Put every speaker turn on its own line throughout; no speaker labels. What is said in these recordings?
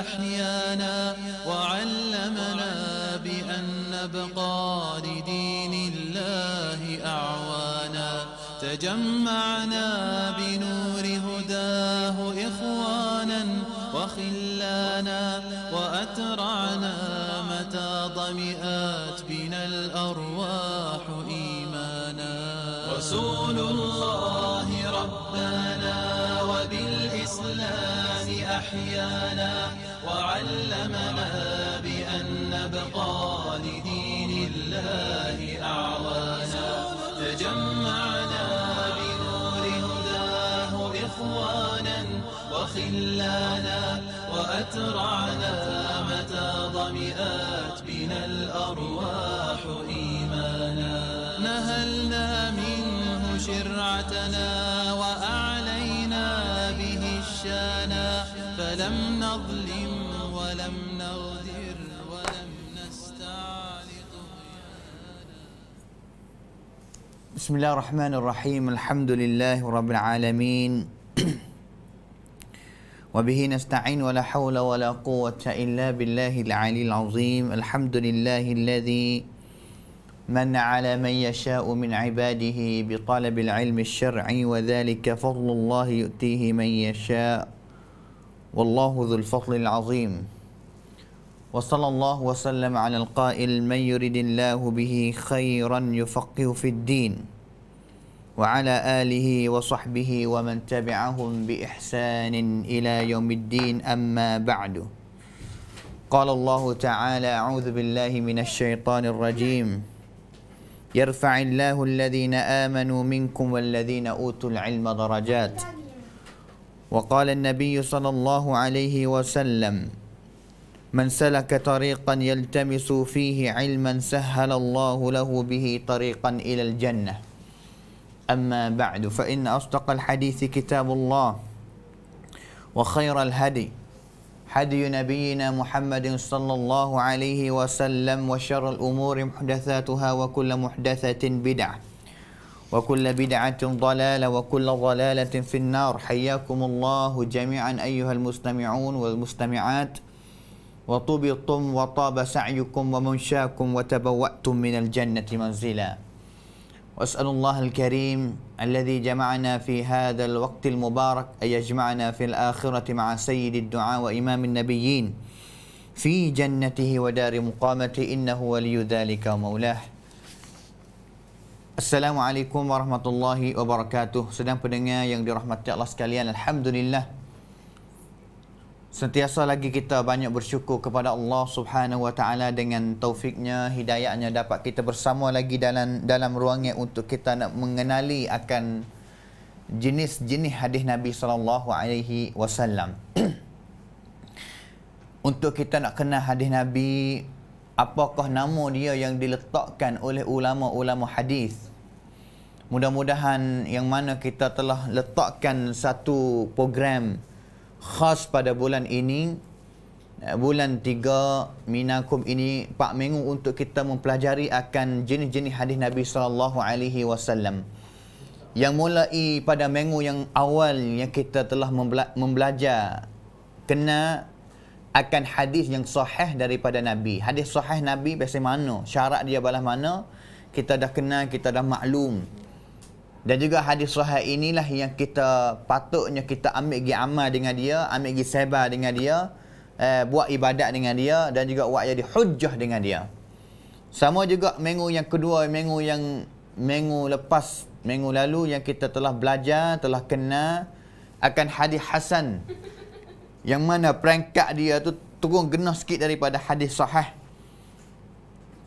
أحيانا وعلمنا بأن نبقى لدين الله أعوانا. تجمعنا بنور هداه إخوانا وخلانا وأترعنا متى ضمئات بنا الأرواح إيمانا. رسول الله ربنا وبالإسلام أحيانا وعلمنا بأن نبقى لدين الله أعوانا. تجمعنا بنور هداه إخوانا وخلانا وأترعنا متى ضمئات بنا الأرواح إيمانا. نهلنا منه شرعتنا وأعلينا به الشانا
بسم الله الرحمن الرحيم الحمد لله رب العالمين وبه نستعين ولا حول ولا قوة إلا بالله العلي العظيم الحمد لله الذي من على من يشاء من عباده بطلب العلم الشرعي وذلك فضل الله يؤتيه من يشاء والله ذو الفضل العظيم وصلى الله وسلم على القائل من يرد الله به خيرا يفقه في الدين وعلى آله وصحبه ومن تبعهم بإحسان إلى يوم الدين. أما بعد قال الله تعالى أعوذ بالله من الشيطان الرجيم. يرفع الله الذين آمنوا منكم والذين أوتوا العلم درجات. وقال النبي صلى الله عليه وسلم من سلك طريقا يلتمس فيه علما سهل الله له به طريقا إلى الجنة. أما بعد فإن أصدق الحديث كتاب الله وخير الهدي هدي نبينا محمد صلى الله عليه وسلم وشر الأمور محدثاتها وكل محدثة بدعة وكل بدعة ضلالة وكل ضلالة في النار. حياكم الله جميعا أيها المستمعون والمستمعات. وطبطم وطاب سعيكم ومنشاكم وتبوأتم من الجنة منزلا. وأسأل الله الكريم الذي جمعنا في هذا الوقت المبارك أن يجمعنا في الآخرة مع سيد الدعاء وإمام النبيين في جنته ودار مقامته إنه ولي ذلك ومولاه. Assalamualaikum warahmatullahi wabarakatuh Sedang pendengar yang dirahmati Allah sekalian Alhamdulillah. Sentiasa lagi kita banyak bersyukur kepada Allah Subhanahu Wa Taala dengan taufiknya, hidayahnya dapat kita bersama lagi dalam dalam ruangnya untuk kita nak mengenali akan jenis-jenis hadis Nabi sallallahu alaihi wasallam. Untuk kita nak kenal hadis Nabi, apakah nama dia yang diletakkan oleh ulama-ulama hadis? Mudah-mudahan yang mana kita telah letakkan satu program khas pada bulan ini bulan 3 Minakum ini Pak minggu untuk kita mempelajari akan jenis-jenis hadis Nabi sallallahu alaihi wasallam. Yang mulai pada minggu yang awal yang kita telah membelajar kena akan hadis yang sahih daripada Nabi. Hadis sahih Nabi biasa mana? Syarat dia balas mana? Kita dah kenal, kita dah maklum. Dan juga hadis sahih inilah yang kita patutnya kita ambil pergi amal dengan dia, ambil pergi sebar dengan dia, eh, buat ibadat dengan dia dan juga buat jadi hujjah dengan dia. Sama juga minggu yang kedua, minggu yang minggu lepas, minggu lalu yang kita telah belajar, telah kenal akan hadis hasan. Yang mana perangkat dia tu turun genah sikit daripada hadis sahih.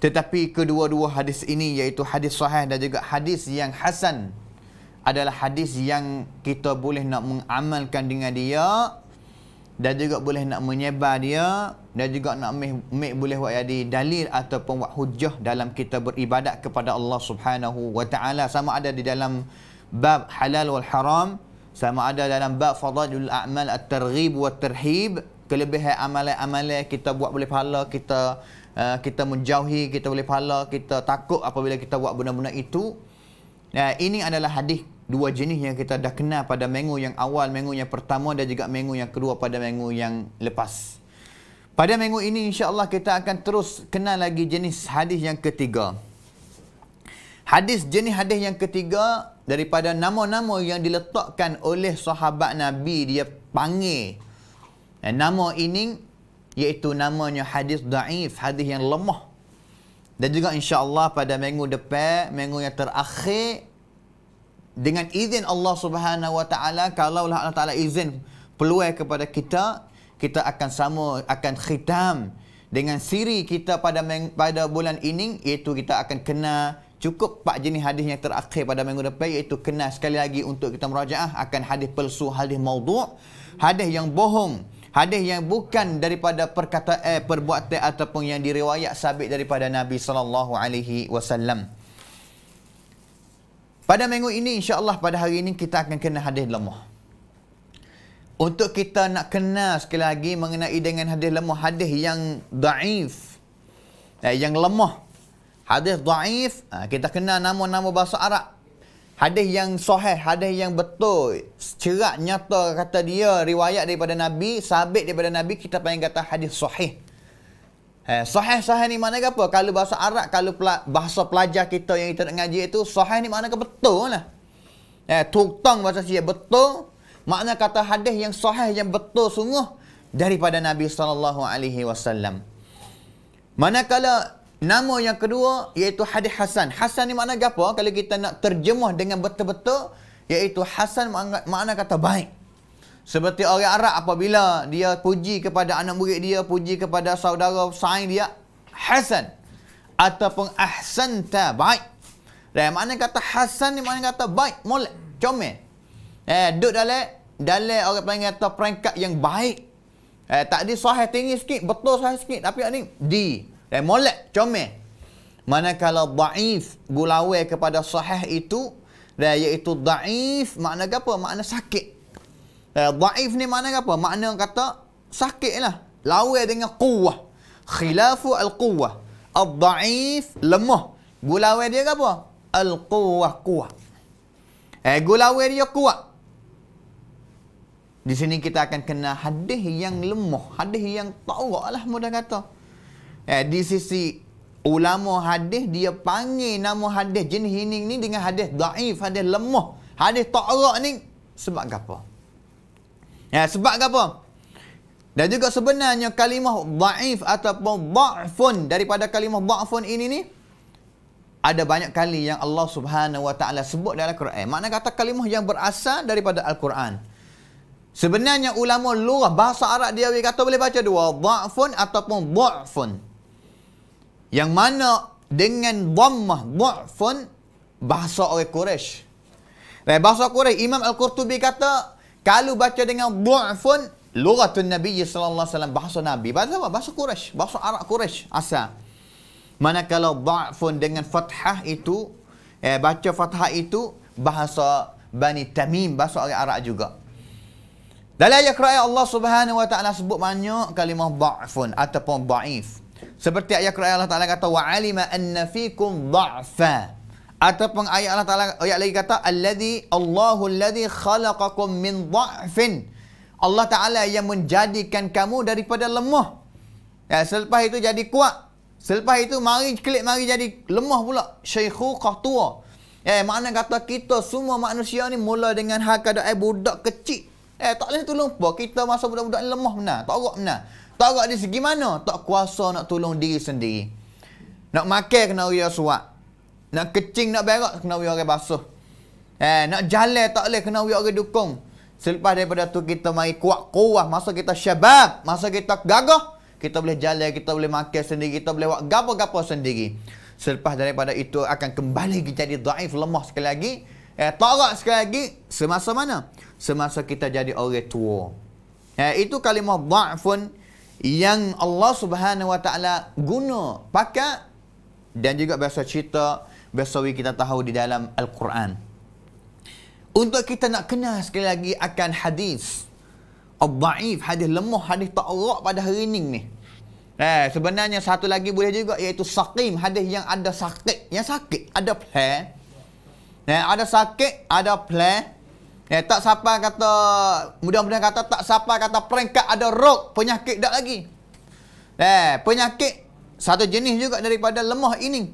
Tetapi kedua-dua hadis ini iaitu hadis sahih dan juga hadis yang hasan adalah hadis yang kita boleh nak mengamalkan dengan dia dan juga boleh nak menyebar dia dan juga nak ambil boleh buat jadi dalil ataupun buat hujah dalam kita beribadat kepada Allah Subhanahu wa taala. Sama ada di dalam bab halal wal haram sama ada dalam bab fadailul a'mal at-targhib wa tarhib kelebihan amalan-amalan kita buat boleh pahala kita uh, kita menjauhi kita boleh pahala kita takut apabila kita buat benda-benda itu. Uh, ini adalah hadis dua jenis yang kita dah kenal pada minggu yang awal minggu yang pertama dan juga minggu yang kedua pada minggu yang lepas Pada minggu ini insya-Allah kita akan terus kenal lagi jenis hadis yang ketiga. Hadis jenis hadis yang ketiga daripada nama-nama yang diletakkan oleh sahabat Nabi dia panggil. Dan nama ini iaitu namanya hadis daif, hadis yang lemah. Dan juga insya-Allah pada minggu depan, minggu yang terakhir dengan izin Allah Subhanahu Wa Taala kalau Allah Taala izin peluang kepada kita kita akan sama akan khitam dengan siri kita pada pada bulan ini iaitu kita akan kena cukup empat jenis hadis yang terakhir pada minggu depan iaitu kena sekali lagi untuk kita merajaah akan hadis palsu hadis maudhu' hadis yang bohong hadis yang bukan daripada perkataan eh, perbuatan ataupun yang diriwayat sabit daripada Nabi sallallahu alaihi wasallam pada minggu ini insya-Allah pada hari ini kita akan kena hadis lemah untuk kita nak kenal sekali lagi mengenai dengan hadis lemah, hadis yang daif. Eh, yang lemah. Hadis daif, ha, kita kenal nama-nama bahasa Arab. Hadis yang sahih, hadis yang betul, cerak nyata kata dia riwayat daripada Nabi, sabit daripada Nabi, kita panggil kata hadis sahih. Eh, sahih sahih ni mana apa? Kalau bahasa Arab, kalau pela, bahasa pelajar kita yang kita nak ngaji itu, sahih ni mana betul lah. Eh, tuktang bahasa siap betul, Makna kata hadis yang sahih yang betul sungguh daripada Nabi sallallahu alaihi wasallam. Manakala nama yang kedua iaitu hadis hasan. Hasan ni makna apa? Kalau kita nak terjemah dengan betul-betul iaitu hasan makna kata baik. Seperti orang Arab apabila dia puji kepada anak murid dia, puji kepada saudara saing dia, hasan ataupun ahsanta baik. Dan makna kata hasan ni makna kata baik, molek, comel. Eh, duduk dalam dalam orang panggil kata peringkat yang baik. Eh, tak di sahih tinggi sikit, betul sahih sikit. Tapi ni di. Eh, molek, comel. Manakala da'if, gulawai kepada sahih itu, dan iaitu da'if, makna apa? Makna sakit. Eh, da'if ni makna apa? Makna kata sakit lah. Lawai dengan kuwah. Khilafu al-kuwah. Al-da'if, lemah. Gulawai dia apa? Al-kuwah, kuwah. Eh, gulawai dia kuat. Di sini kita akan kena hadis yang lemah, hadis yang tarak lah mudah kata. Eh, di sisi ulama hadis dia panggil nama hadis jenis ini ni dengan hadis daif, hadis lemah, hadis tarak ni sebab apa? Ya, sebab apa? Dan juga sebenarnya kalimah daif ataupun da'fun daripada kalimah da'fun ini ni ada banyak kali yang Allah Subhanahu Wa Taala sebut dalam Quran. Makna kata kalimah yang berasal daripada Al-Quran. Sebenarnya ulama lurah bahasa Arab dia kata boleh baca dua. Dha'fun ataupun dha'fun. Yang mana dengan dhammah dha'fun bahasa orang Quraisy. Bahasa Quraisy Imam Al-Qurtubi kata kalau baca dengan dha'fun luratun Nabi sallallahu alaihi wasallam bahasa Nabi. Bahasa apa? Bahasa Quraisy, bahasa Arab Quraisy asal. Manakala dha'fun dengan fathah itu eh, baca fathah itu bahasa Bani Tamim, bahasa orang Arab juga. Dalam ayat Quran Allah Subhanahu wa taala sebut banyak kalimah dha'fun ataupun dha'if. Seperti ayat Quran Allah Taala kata wa alima anna fikum. Ataupun ayat Allah Taala ayat lagi kata alladhi Allahu alladhi khalaqakum min dha'fin. Allah Taala yang menjadikan kamu daripada lemah. Ya, selepas itu jadi kuat. Selepas itu mari klik mari jadi lemah pula. Syekhu tua. Eh, mana kata kita semua manusia ni mula dengan hal keadaan budak kecil. Eh, tak boleh tolong apa. Kita masa budak-budak ni lemah benar. Tak agak benar. Tak agak di segi mana? Tak kuasa nak tolong diri sendiri. Nak makan kena uya suat. Nak kecing, nak berak kena uya orang basuh. Eh, nak jalan tak boleh kena uya orang dukung. Selepas daripada tu kita mari kuat kuat masa kita syabab, masa kita gagah, kita boleh jalan, kita boleh makan sendiri, kita boleh buat gapo-gapo sendiri. Selepas daripada itu akan kembali jadi daif lemah sekali lagi. Eh, tarak sekali lagi semasa mana? semasa kita jadi orang tua. Ya, itu kalimah dha'fun yang Allah Subhanahu Wa Taala guna pakai dan juga biasa cerita biasa kita tahu di dalam Al-Quran. Untuk kita nak kenal sekali lagi akan hadis al-dha'if, hadis lemah, hadis tak erak pada hari ini ni. Eh, sebenarnya satu lagi boleh juga iaitu saqim, hadis yang ada sakit, yang sakit, ada plan. Eh, ada sakit, ada plan. Eh, tak siapa kata, mudah-mudahan kata tak siapa kata peringkat ada rok penyakit tak lagi. Eh, penyakit satu jenis juga daripada lemah ini.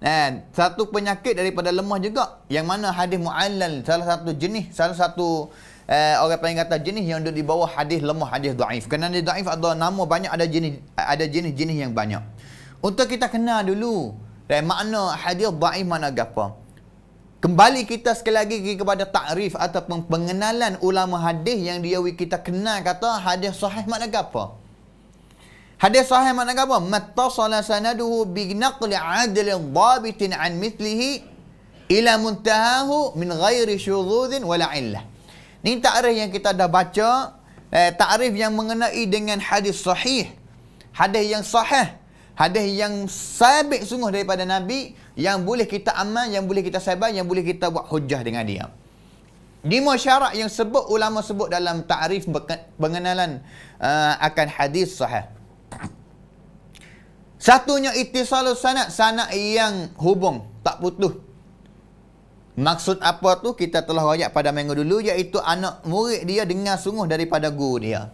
Dan satu penyakit daripada lemah juga yang mana hadis muallal salah satu jenis salah satu uh, orang panggil kata jenis yang duduk di bawah hadis lemah hadis dhaif. Kerana hadis dhaif ada nama banyak ada jenis ada jenis-jenis yang banyak. Untuk kita kenal dulu dan makna hadis dhaif mana gapo. Kembali kita sekali lagi kepada takrif ataupun pengenalan ulama hadis yang dia kita kenal kata hadis sahih mana gapo. Hadis sahih makna apa? Mattasala sanaduhu bi naqli adlin dhabitin an mithlihi ila muntahahu min ghairi syudhudhin wala illah. Ni takrif yang kita dah baca, eh, takrif yang mengenai dengan hadis sahih. Hadis yang sahih. Hadis yang sabit sungguh daripada Nabi yang boleh kita amal, yang boleh kita sabar, yang boleh kita buat hujah dengan dia. Lima syarat yang sebut ulama sebut dalam takrif pengenalan uh, akan hadis sahih. Satunya ittisalus sanad, sanad yang hubung, tak putus. Maksud apa tu kita telah rakyat pada minggu dulu iaitu anak murid dia dengar sungguh daripada guru dia.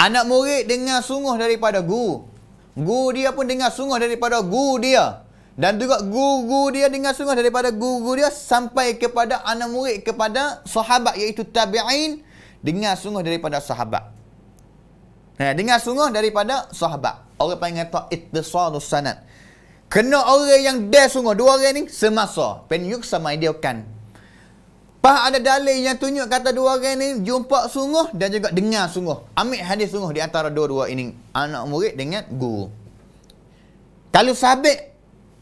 Anak murid dengar sungguh daripada guru. Guru dia pun dengar sungguh daripada guru dia. Dan juga guru-guru dia dengar sungguh daripada guru-guru dia sampai kepada anak murid kepada sahabat iaitu tabi'in dengar sungguh daripada sahabat. Ha, dengar sungguh daripada sahabat. Orang panggil kata ittisalus sanad. Kena orang yang dia sungguh. Dua orang ni semasa. Penyuk sama dia kan. Pas ada dalil yang tunjuk kata dua orang ni jumpa sungguh dan juga dengar sungguh. Ambil hadis sungguh di antara dua-dua ini. Anak murid dengan guru. Kalau sabit,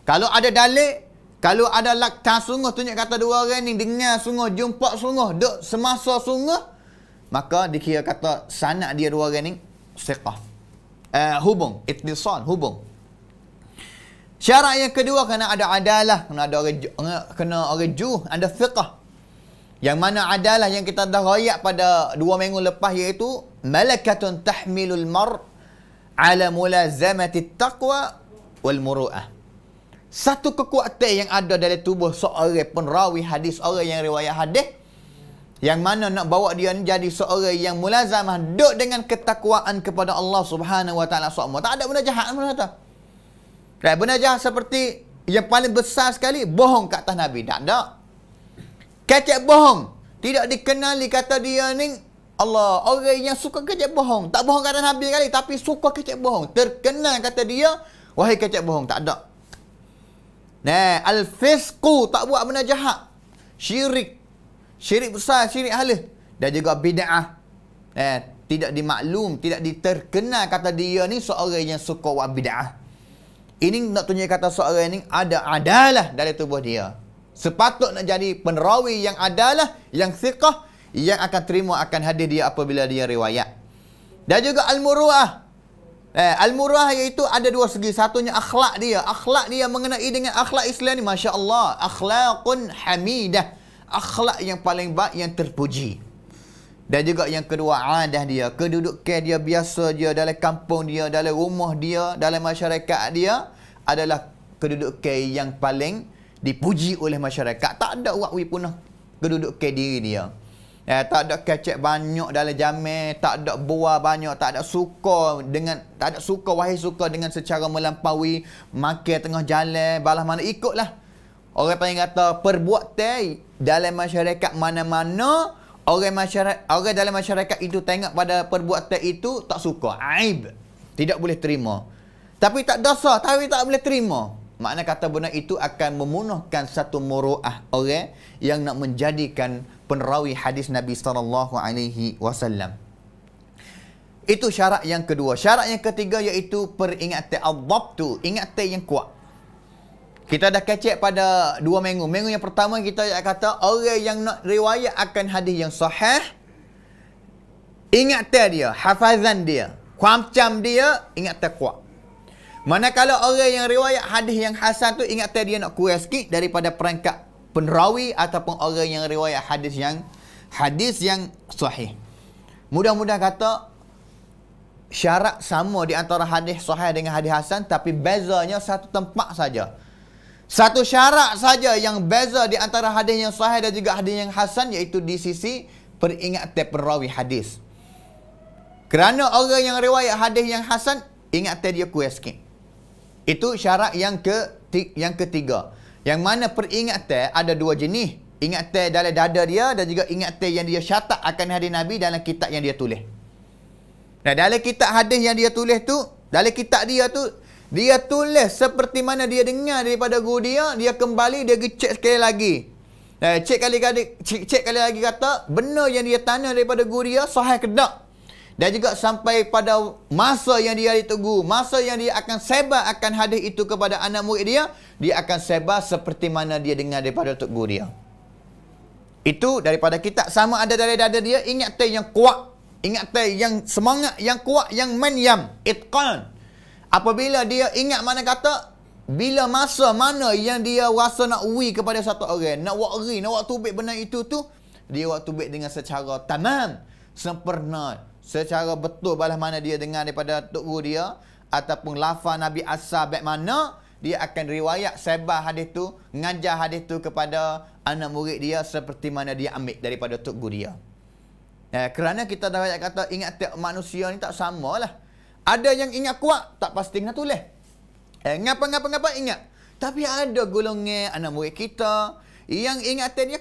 kalau ada dalil, kalau ada lakta sungguh tunjuk kata dua orang ni dengar sungguh, jumpa sungguh, duk semasa sungguh, maka dikira kata sanad dia dua orang ni siqah. Uh, hubung, ittisal, hubung. Syarat yang kedua kena ada adalah, kena ada orang kena orang ada fiqah. Yang mana adalah yang kita dah royak pada dua minggu lepas iaitu malakatun tahmilul mar ala mulazamati taqwa wal muru'ah. Satu kekuatan yang ada dalam tubuh seorang penrawi hadis, orang yang riwayat hadis yang mana nak bawa dia jadi seorang yang mulazamah duduk dengan ketakwaan kepada Allah Subhanahu Wa Taala semua. Tak ada benda jahat mana kata. Right, benda jahat seperti yang paling besar sekali bohong kat atas Nabi. Tak ada. Kecek bohong. Tidak dikenali kata dia ni Allah orang yang suka kecek bohong. Tak bohong kat atas Nabi kali tapi suka kecek bohong. Terkenal kata dia wahai kecek bohong. Tak ada. Nah, al-fisqu tak buat benda jahat. Syirik Syirik besar, syirik halus. Dan juga bid'ah. Eh, tidak dimaklum, tidak diterkenal kata dia ni seorang yang suka buat bid'ah. Ini nak tunjuk kata seorang ni ada adalah dalam tubuh dia. Sepatut nak jadi penerawi yang adalah, yang siqah, yang akan terima akan hadir dia apabila dia riwayat. Dan juga al-muru'ah. Eh, al-muru'ah iaitu ada dua segi. Satunya akhlak dia. Akhlak dia mengenai dengan akhlak Islam ni. Masya Allah. Akhlaqun hamidah akhlak yang paling baik yang terpuji. Dan juga yang kedua adah dia, kedudukan dia biasa dia dalam kampung dia, dalam rumah dia, dalam masyarakat dia adalah kedudukan yang paling dipuji oleh masyarakat. Tak ada wakwi punah kedudukan diri dia. Ya, tak ada kecek banyak dalam jamir, tak ada buah banyak, tak ada suka dengan tak ada suka wahai suka dengan secara melampaui makan tengah jalan, balas mana ikutlah. Orang panggil kata perbuatan dalam masyarakat mana-mana orang masyarakat orang dalam masyarakat itu tengok pada perbuatan itu tak suka. Aib. Tidak boleh terima. Tapi tak dosa tapi tak boleh terima. Makna kata benda itu akan memunuhkan satu muruah orang yang nak menjadikan penerawi hadis Nabi sallallahu alaihi wasallam. Itu syarat yang kedua. Syarat yang ketiga iaitu peringatan ad-dhabtu ingatan yang kuat kita dah kecek pada dua minggu. Minggu yang pertama kita kata orang yang nak riwayat akan hadis yang sahih. Ingat dia, hafazan dia. Kuamcam dia, ingat kuat. Manakala orang yang riwayat hadis yang hasan tu ingat dia nak kurang sikit daripada perangkat penerawi ataupun orang yang riwayat hadis yang hadis yang sahih. Mudah-mudah kata syarat sama di antara hadis sahih dengan hadis hasan tapi bezanya satu tempat saja. Satu syarat saja yang beza di antara hadis yang sahih dan juga hadis yang hasan iaitu di sisi peringatan perawi hadis. Kerana orang yang riwayat hadis yang hasan, ingatan dia kuat sikit. Itu syarat yang ke yang ketiga. Yang mana peringatan ada dua jenis. Ingatan dalam dada dia dan juga ingatan yang dia syatak akan hadis Nabi dalam kitab yang dia tulis. Nah, dalam kitab hadis yang dia tulis tu, dalam kitab dia tu, dia tulis seperti mana dia dengar daripada guru dia, dia kembali, dia cek sekali lagi. Nah, cek kali kali cek, cek kali lagi kata, benar yang dia tanya daripada guru dia, sahih ke tak? Dan juga sampai pada masa yang dia ditunggu, masa yang dia akan sebar akan hadis itu kepada anak murid dia, dia akan sebar seperti mana dia dengar daripada tok guru dia. Itu daripada kita sama ada dari dada dia ingat yang kuat, ingat yang semangat, yang kuat, yang menyam, itqan. Apabila dia ingat mana kata bila masa mana yang dia rasa nak ui kepada satu orang, nak buat ri, nak buat tubik benda itu tu, dia buat tubik dengan secara tamam, sempurna, secara betul balas mana dia dengar daripada tok guru dia ataupun lafaz Nabi asal baik mana dia akan riwayat sebar hadis tu ngajar hadis tu kepada anak murid dia seperti mana dia ambil daripada tok guru dia. Eh, kerana kita dah banyak kata ingat tak manusia ni tak sama lah. Ada yang ingat kuat tak pasti nak tulis. Eh, ngapa ngapa ngapa ingat. Tapi ada golongan anak murid kita yang ingatan dia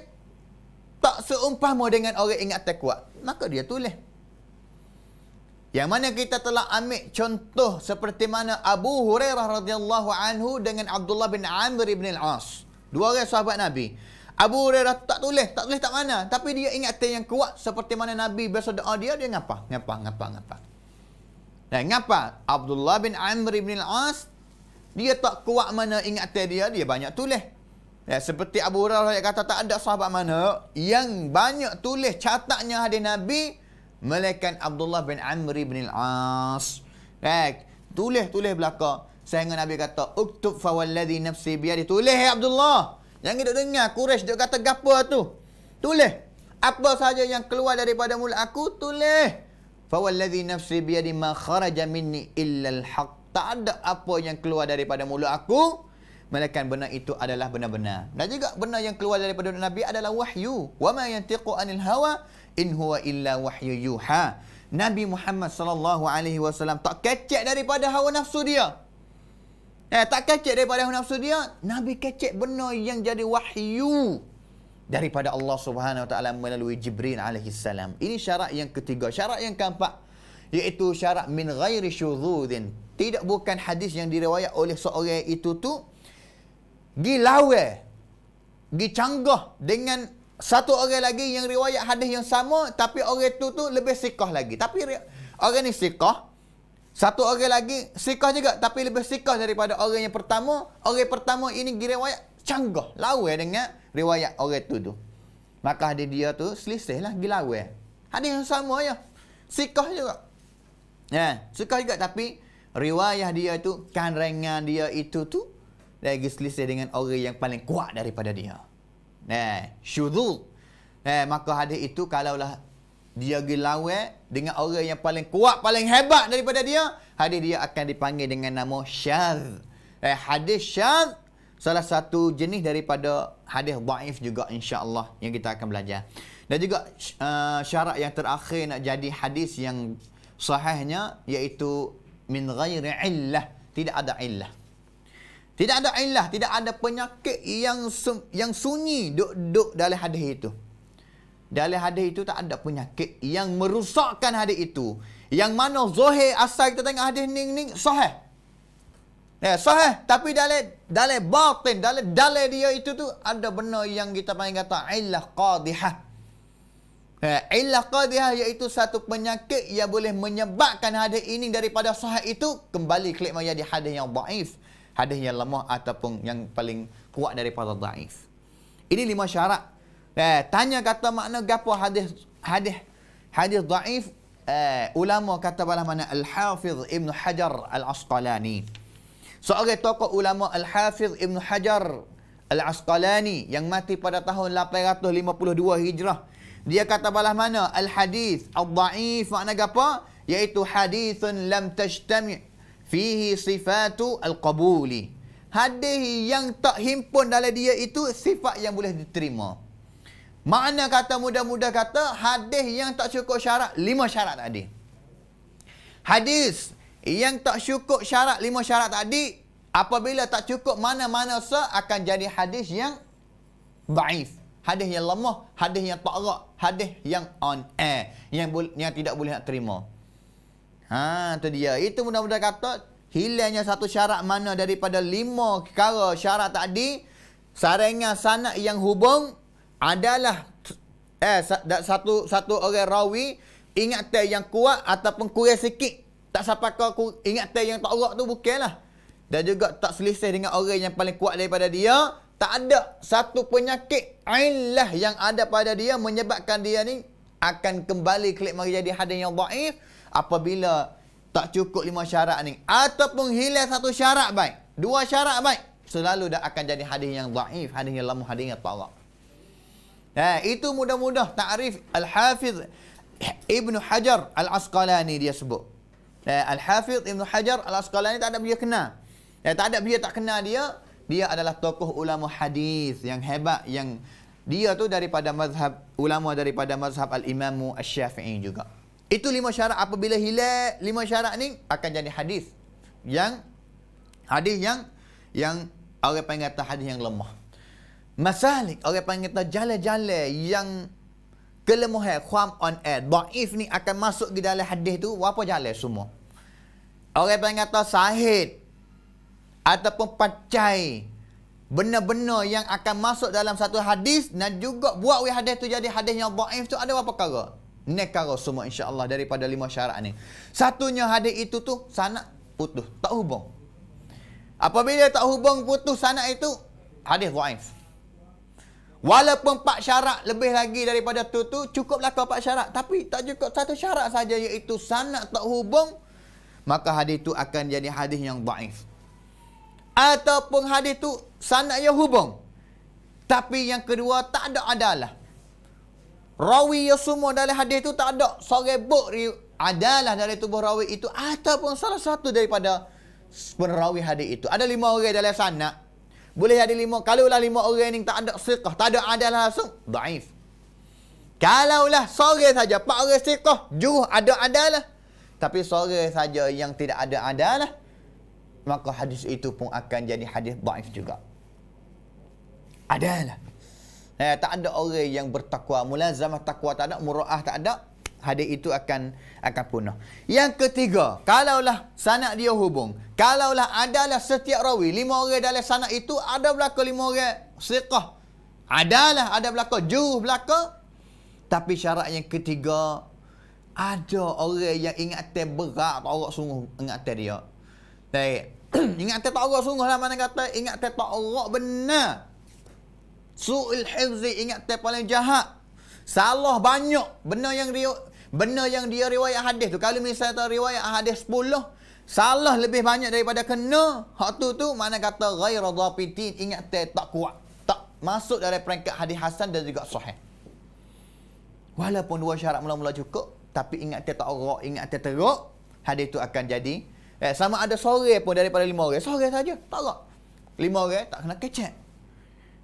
tak seumpama dengan orang ingat tak kuat. Maka dia tulis. Yang mana kita telah ambil contoh seperti mana Abu Hurairah radhiyallahu anhu dengan Abdullah bin Amr bin Al-As. Dua orang sahabat Nabi. Abu Hurairah tak tulis, tak tulis tak mana. Tapi dia ingat yang kuat seperti mana Nabi biasa doa dia, dia ngapa? Ngapa, ngapa, ngapa. Dan ngapa? Abdullah bin Amr bin Al-As, dia tak kuat mana ingat dia, dia banyak tulis. Ya, seperti Abu Hurairah yang kata tak ada sahabat mana yang banyak tulis catatnya hadis Nabi, Malaikat Abdullah bin Amr bin Al-As. Baik. Tulis, tulis belakang. Sehingga Nabi kata, Uktub fawalladhi nafsi biadi. Tulis, ya Abdullah. Yang kita dengar, Quraisy dia kata, Gapa tu? Tulis. Apa saja yang keluar daripada mulut aku, tulis. Fawalladhi nafsi biadi ma kharaja minni illa al-haq. Tak ada apa yang keluar daripada mulut aku. Melainkan benar itu adalah benar-benar. Dan juga benar yang keluar daripada Nabi adalah wahyu. Wa ma yantiqu anil hawa in huwa illa wahyu yuha. Nabi Muhammad sallallahu alaihi wasallam tak kecek daripada hawa nafsu dia. Eh, tak kecek daripada hawa nafsu dia. Nabi kecek benar yang jadi wahyu daripada Allah Subhanahu wa taala melalui Jibril alaihi salam. Ini syarat yang ketiga. Syarat yang keempat iaitu syarat min ghairi syudzudin. Tidak bukan hadis yang diriwayat oleh seorang itu tu gilawe, gicanggah dengan satu orang lagi yang riwayat hadis yang sama tapi orang tu tu lebih sikah lagi. Tapi orang ni sikah. Satu orang lagi sikah juga tapi lebih sikah daripada orang yang pertama. Orang pertama ini riwayat canggah. Lawa dengan riwayat orang tu tu. Maka hadis dia tu selisih lah. Gilawa. Hadis yang sama ya. Sikah juga. Ya, sikah juga tapi riwayat dia tu kan rengan dia itu tu lagi selisih dengan orang yang paling kuat daripada dia. Eh, syudzul. Eh, maka hadis itu kalaulah dia gelawai dengan orang yang paling kuat, paling hebat daripada dia, hadis dia akan dipanggil dengan nama syadz. Eh, hadis syadz salah satu jenis daripada hadis dhaif juga insya-Allah yang kita akan belajar. Dan juga uh, syarat yang terakhir nak jadi hadis yang sahihnya iaitu min ghairi illah, tidak ada illah. Tidak ada ilah, tidak ada penyakit yang yang sunyi duk-duk dalam hadis itu. Dalam hadis itu tak ada penyakit yang merusakkan hadis itu. Yang mana zahir asal kita tengok hadis ni ni sahih. Ya, sahih tapi dalam dalam batin, dalam dalam dia itu tu ada benar yang kita panggil kata ilah qadihah. Ya, ilah qadihah iaitu satu penyakit yang boleh menyebabkan hadis ini daripada sahih itu kembali klik menjadi hadis yang dhaif hadis yang lemah ataupun yang paling kuat daripada dhaif. Ini lima syarat. Eh, tanya kata makna gapo hadis hadis hadis dhaif eh, ulama kata balah mana Al-Hafiz Ibn Hajar Al-Asqalani. Seorang tokoh ulama Al-Hafiz Ibn Hajar Al-Asqalani yang mati pada tahun 852 Hijrah. Dia kata balah mana al-hadis al-dhaif makna gapo? Iaitu hadithun lam tajtami' fihi sifatu al-qabuli. Hadis yang tak himpun dalam dia itu sifat yang boleh diterima. Makna kata mudah-mudah kata hadis yang tak cukup syarat, lima syarat tadi. Hadis yang tak cukup syarat lima syarat tadi apabila tak cukup mana-mana sah akan jadi hadis yang baif. Hadis yang lemah, hadis yang tak erat, hadis yang on air yang yang tidak boleh nak terima. Ha, tu dia. Itu mudah-mudahan kata hilangnya satu syarat mana daripada lima perkara syarat tadi saringan sanad yang hubung adalah eh satu satu orang rawi ingat yang kuat ataupun kurang sikit tak sampai kau ingat teh yang tak erat tu bukanlah. Dan juga tak selisih dengan orang yang paling kuat daripada dia. Tak ada satu penyakit illah yang ada pada dia menyebabkan dia ni akan kembali klik mari jadi hadis yang dhaif apabila tak cukup lima syarat ni ataupun hilang satu syarat baik dua syarat baik selalu dah akan jadi hadis yang dhaif hadis yang lemah hadis yang tak Ha, itu mudah-mudah ta'rif Al-Hafiz Ibn Hajar Al-Asqalani dia sebut. Eh, Al-Hafidh Ibn Hajar Al-Asqalani tak ada dia kenal. Eh, tak ada dia tak kenal dia. Dia adalah tokoh ulama hadis yang hebat yang dia tu daripada mazhab ulama daripada mazhab al-Imam Asy-Syafi'i juga. Itu lima syarat apabila hilang lima syarat ni akan jadi hadis yang hadis yang yang orang panggil hadis yang lemah. Masalik orang panggil jalan-jalan yang kelemahan kham on air. Dhaif ni akan masuk di dalam hadis tu apa jalan semua? Orang yang kata sahid ataupun pacai. Benar-benar yang akan masuk dalam satu hadis dan juga buat we hadis tu jadi hadis yang dhaif tu ada apa perkara? Nekara semua insya-Allah daripada lima syarat ni. Satunya hadis itu tu sanad putus. Tak hubung. Apabila tak hubung putus sanad itu hadis dhaif Walaupun empat syarat lebih lagi daripada tu tu cukuplah kau empat syarat tapi tak cukup satu syarat saja iaitu sanad tak hubung maka hadis tu akan jadi hadis yang dhaif. Ataupun hadis tu sanad yang hubung tapi yang kedua tak ada adalah. Rawi yang semua dalam hadis tu tak ada serebut adalah dari tubuh rawi itu ataupun salah satu daripada penerawi hadis itu. Ada lima orang dalam sanad boleh ada lima. Kalaulah lima orang ni tak ada siqah. Tak ada adalah langsung. Daif. Kalaulah sore saja. Empat orang siqah. Juruh ada adalah. Tapi sore saja yang tidak ada adalah. Maka hadis itu pun akan jadi hadis daif juga. Adalah. Eh, tak ada orang yang bertakwa. Mulazamah takwa tak ada. Mura'ah tak ada hadis itu akan akan punah. Yang ketiga, kalaulah sanad dia hubung, kalaulah adalah setiap rawi lima orang dalam sanad itu ada belaka lima orang siqah. Adalah ada belaka juruh belaka. Tapi syarat yang ketiga ada orang yang ingat te berat tak orang sungguh ingat dia. Baik. ingat te tak orang sungguh lah mana kata ingat te tak orang benar. Su'il hifzi ingat te paling jahat. Salah banyak. Benar yang dia Benar yang dia riwayat hadis tu. Kalau misalnya riwayat hadis 10, salah lebih banyak daripada kena. Hak tu tu mana kata ghairu dhabitin. Ingat te, tak kuat. Tak masuk dari peringkat hadis hasan dan juga sahih. Walaupun dua syarat mula-mula cukup, tapi ingat te tak orang, ingat te teruk, hadis tu akan jadi eh, sama ada sore pun daripada lima orang. Sore saja, tak orang. Lima orang tak kena kecek.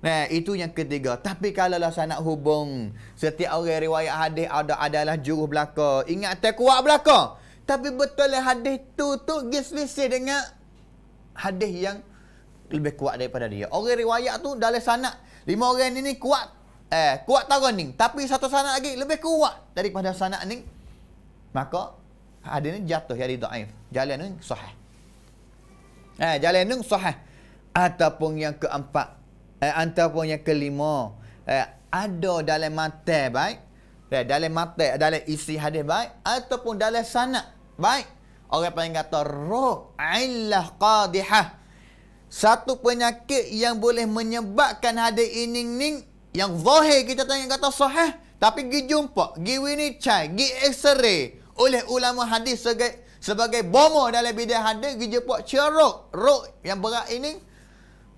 Nah, itu yang ketiga. Tapi kalau lah saya nak hubung setiap orang riwayat hadis ada adalah juru belaka. Ingat tak kuat belaka. Tapi betul lah hadis tu tu selisih dengan hadis yang lebih kuat daripada dia. Orang riwayat tu dalam sanad lima orang ini kuat eh kuat taran ni. Tapi satu sanad lagi lebih kuat daripada sanad ni. Maka hadis ni jatuh jadi dhaif. Jalan ni sahih. Eh jalan ni sahih. Ataupun yang keempat eh, ataupun yang kelima. Eh, ada dalam mata baik. Eh, dalam mata dalam isi hadis baik. Ataupun dalam sanad baik. Orang paling kata roh illah qadihah. Satu penyakit yang boleh menyebabkan hadis ini ni yang zahir kita tanya kata sahih tapi gi jumpa gi wini cai gi x-ray oleh ulama hadis sebagai sebagai bomo dalam bidang hadis gi jumpa cerok roh yang berat ini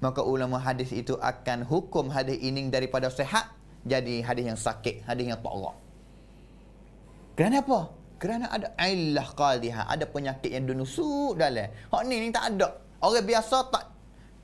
maka ulama hadis itu akan hukum hadis ini daripada sehat jadi hadis yang sakit, hadis yang tak Kerana apa? Kerana ada illah qadhiha, ada penyakit yang dunusuk dalam. Hak ni ni tak ada. Orang biasa tak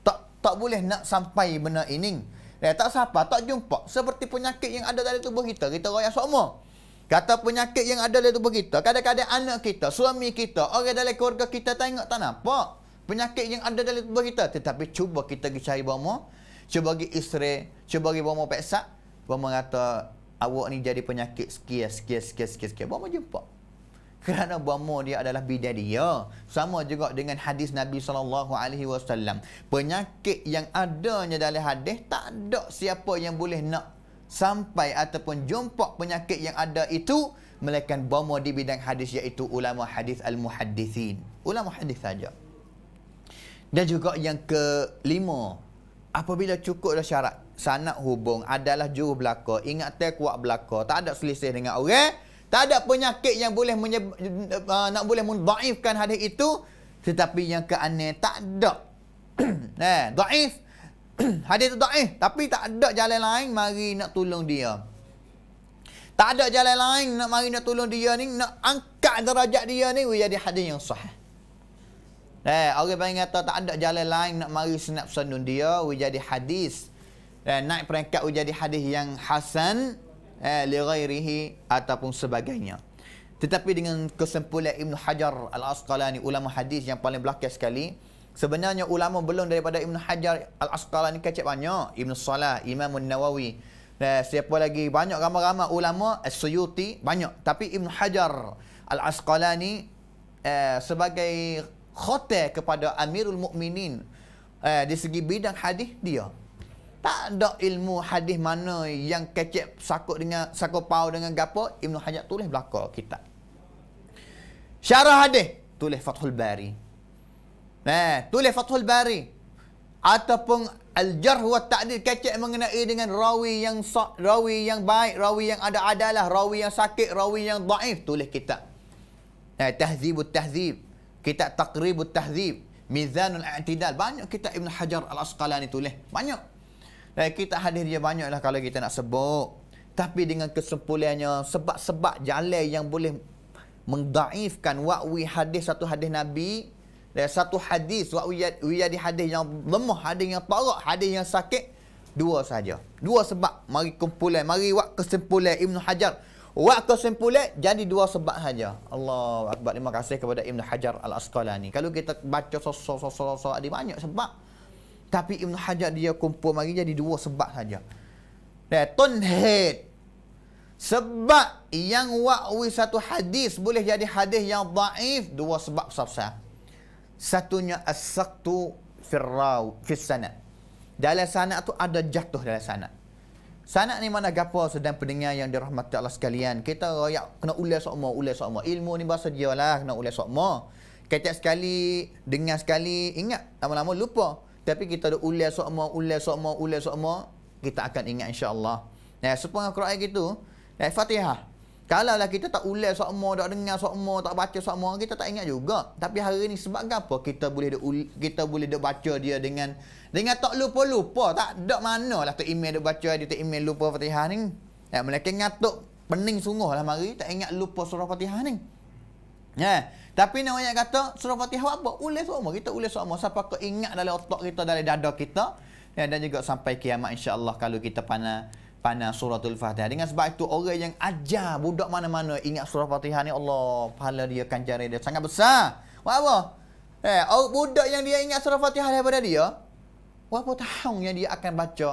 tak tak boleh nak sampai benda ini. Eh, tak siapa, tak jumpa. Seperti penyakit yang ada dalam tubuh kita. Kita raya semua. Kata penyakit yang ada dalam tubuh kita, kadang-kadang anak kita, suami kita, orang dalam keluarga kita tengok tak nampak. Penyakit yang ada dalam tubuh kita. Tetapi cuba kita pergi cari bomo, cuba pergi isteri, cuba pergi bomo peksa, bomo kata, awak ni jadi penyakit sekian, sekian, sekian, sekian, sekian. Bomo jumpa. Kerana bomo dia adalah bidan dia. Sama juga dengan hadis Nabi SAW. Penyakit yang adanya dalam hadis, tak ada siapa yang boleh nak sampai ataupun jumpa penyakit yang ada itu melainkan bomo di bidang hadis iaitu ulama hadis al-muhaddithin. Ulama hadis saja. Dan juga yang kelima, apabila cukup dah syarat sanad hubung adalah juru belaka, ingat tak kuat belaka, tak ada selisih dengan orang, tak ada penyakit yang boleh menyeb- uh, nak boleh mendhaifkan hadis itu, tetapi yang keaneh tak ada. nah, dhaif hadis tu daif tapi tak ada jalan lain mari nak tolong dia. Tak ada jalan lain nak mari nak tolong dia ni nak angkat derajat dia ni jadi hadis yang sahih. Eh, orang panggil kata tak ada jalan lain nak mari senap sanun dia jadi hadis. Eh, naik peringkat jadi hadis yang hasan eh, li ghairihi ataupun sebagainya. Tetapi dengan kesimpulan Ibn Hajar Al-Asqalani ulama hadis yang paling belakang sekali, Sebenarnya ulama belum daripada Ibn Hajar Al-Asqalani kecil banyak. Ibn Salah, Imam Nawawi. Dan siapa lagi? Banyak ramai-ramai ulama. As-Suyuti, banyak. Tapi Ibn Hajar Al-Asqalani eh, sebagai khotel kepada Amirul Mukminin eh, di segi bidang hadis dia. Tak ada ilmu hadis mana yang kecil sakut dengan sakut pau dengan gapo Ibn Hajar tulis belakang kitab. Syarah hadis tulis Fathul Bari. Eh, tulis Fathul Bari ataupun Al-Jarh wa Ta'dil kecek mengenai dengan rawi yang rawi yang baik, rawi yang ada adalah, rawi yang sakit, rawi yang daif, tulis kitab. Eh, Tahzibut Tahzib, kitab Taqribut Tahzib, Mizanul I'tidal, banyak kitab Ibn Hajar Al-Asqalani tulis, banyak. Eh, kita hadir dia banyaklah kalau kita nak sebut. Tapi dengan kesimpulannya sebab-sebab jalan yang boleh mendaifkan wakwi hadis satu hadis Nabi dan satu hadis wiyadi hadis yang lemah, hadis yang tarak, hadis yang sakit dua saja. Dua sebab mari kumpulan, mari buat kesimpulan Ibn Hajar. Buat kesimpulan jadi dua sebab saja. Allah akbar. Terima kasih kepada Ibn Hajar Al-Asqalani. Kalau kita baca sosok-sosok ada banyak sebab. Tapi Ibn Hajar dia kumpul mari jadi dua sebab saja. Dan tunhid sebab yang wakwi satu hadis boleh jadi hadis yang daif dua sebab besar-besar. Satunya as-saqtu firraw fis sanad. Dalam sanad tu ada jatuh dalam sanad. Sanad ni mana gapo sedang pendengar yang dirahmati Allah sekalian. Kita royak kena ulas semua, ulas semua. Ilmu ni bahasa dia lah kena ulas semua. Kecak sekali, dengar sekali, ingat lama-lama lupa. Tapi kita ada ulas semua, ulas semua, ulas semua, kita akan ingat insya-Allah. Nah, supaya Quran gitu, eh, Fatihah. Kalau lah kita tak ulas semua, tak dengar semua, tak baca semua, kita tak ingat juga. Tapi hari ni sebab apa kita boleh kita boleh dok baca dia dengan dengan tak lupa-lupa, tak ada mana lah tu email dok baca dia tu email lupa Fatihah ni. Ya, mereka ngatuk pening sungguh lah mari tak ingat lupa surah Fatihah ni. Ya, tapi nak banyak kata surah Fatihah apa? Ulas semua, kita ulas semua siapa ke ingat dalam otak kita, dalam dada kita. Ya, dan juga sampai kiamat insya-Allah kalau kita pandai pandang suratul Fatihah. Dengan sebab itu orang yang ajar budak mana-mana ingat surah Fatihah ni Allah, pahala dia kan cari dia sangat besar. Buat apa? Eh, budak yang dia ingat surah Fatihah daripada dia, berapa tahun yang dia akan baca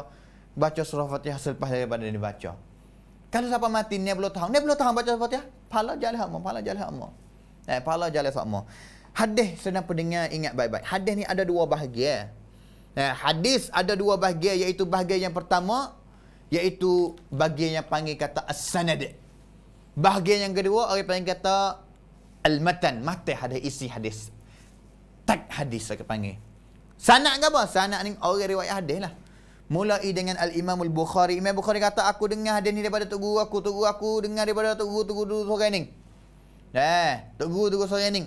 baca surah Fatihah selepas daripada dia baca. Kalau siapa mati ni belum tahun, ni belum tahun baca surah Fatihah, pahala jalan hak pahala jalan hak Eh, pahala jalan hak Hadis sedang pendengar ingat baik-baik. Hadis ni ada dua bahagian. Eh, hadis ada dua bahagian iaitu bahagian yang pertama iaitu bahagian yang panggil kata as-sanad. Bahagian yang kedua orang panggil kata al-matan, mata hadis isi hadis. Tak hadis saya panggil. Sanad ke apa? Sanad ni orang riwayat hadis lah. Mulai dengan Al-Imam Al-Bukhari. Imam Bukhari kata, aku dengar hadis ni daripada Tok Guru aku. Tok Guru aku dengar daripada Tok Guru, Tok Guru, sore ni. Eh, Tok Guru, Tok Guru, sore ni.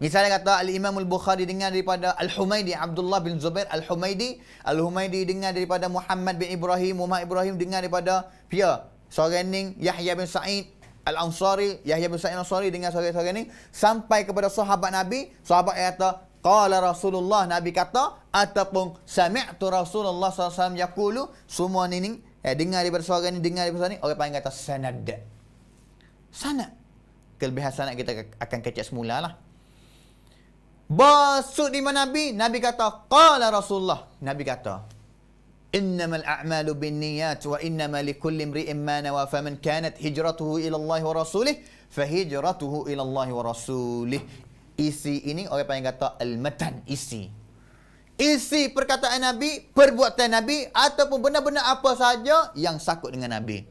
Misalnya kata Al-Imam Al-Bukhari dengar daripada Al-Humaidi, Abdullah bin Zubair Al-Humaidi. Al-Humaidi dengar daripada Muhammad bin Ibrahim, Muhammad Ibrahim dengar daripada Pia. Seorang ni Yahya bin Sa'id Al-Ansari, Yahya bin Sa'id Al-Ansari dengar seorang-seorang ni. Sampai kepada sahabat Nabi, sahabat kata, Qala Rasulullah, Nabi kata, ataupun sami'tu Rasulullah SAW yakulu, semua ni ni Eh, dengar daripada suara ni, dengar daripada suara ni, orang panggil kata sanad. Sanad. Kelebihan sanad kita akan kecek semula lah. Basuk di mana Nabi? Nabi kata, Qala Rasulullah. Nabi kata, Innamal a'malu bin niyat wa innama likulli imri'in ma nawa faman kanat hijratuhu ila Allah wa rasulih fahijratuhu ila Allah wa rasulih. Isi ini orang panggil kata al-matan isi isi perkataan Nabi, perbuatan Nabi ataupun benda-benda apa saja yang sakut dengan Nabi.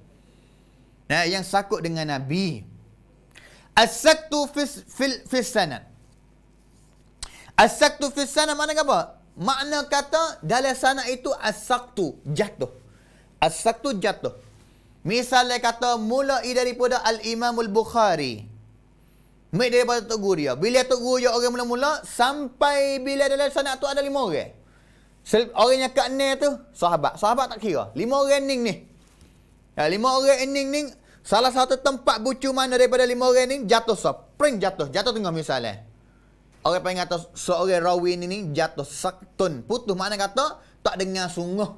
Nah, yang sakut dengan Nabi. As-saktu fis fil sanad. As-saktu fis sanad mana apa? Makna kata dalam sanad itu as-saktu jatuh. As-saktu jatuh. Misalnya kata mulai daripada Al-Imam Al-Bukhari. Mek daripada Tok Guru dia. Bila Tok Guru dia orang mula-mula, sampai bila dalam sana tu ada lima orang. Orang yang kat tu, sahabat. Sahabat tak kira. Lima orang ni ni. Ya, lima orang ni ni, salah satu tempat bucu mana daripada lima orang ni, jatuh sop. Pring jatuh. Jatuh tengah misalnya. Orang pengen kata, seorang rawi ni ni, jatuh saktun. Putus mana kata, tak dengar sungguh.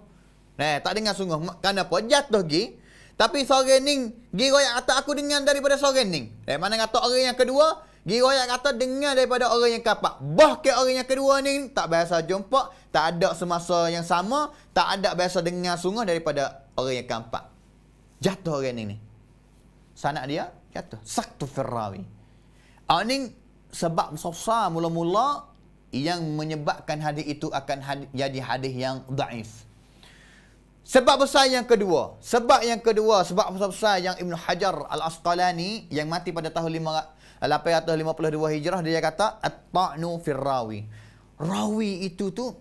Nah, tak dengar sungguh. Kenapa? Jatuh lagi. Tapi seorang ni, gi royak kata aku dengar daripada seorang ni. Eh, mana kata orang yang kedua, gi royak kata dengar daripada orang yang kapak. Bahkan orang yang kedua ni tak biasa jumpa, tak ada semasa yang sama, tak ada biasa dengar sungguh daripada orang yang keempat. Jatuh orang ni ni. Sanak dia jatuh. Saktu Firrawi. Ah ni sebab besar mula-mula yang menyebabkan hadis itu akan hadis, jadi hadis yang daif. Sebab besar yang kedua. Sebab yang kedua, sebab besar yang Ibn Hajar Al-Asqalani yang mati pada tahun 852 Hijrah dia kata at-ta'nu fir rawi. Rawi itu tu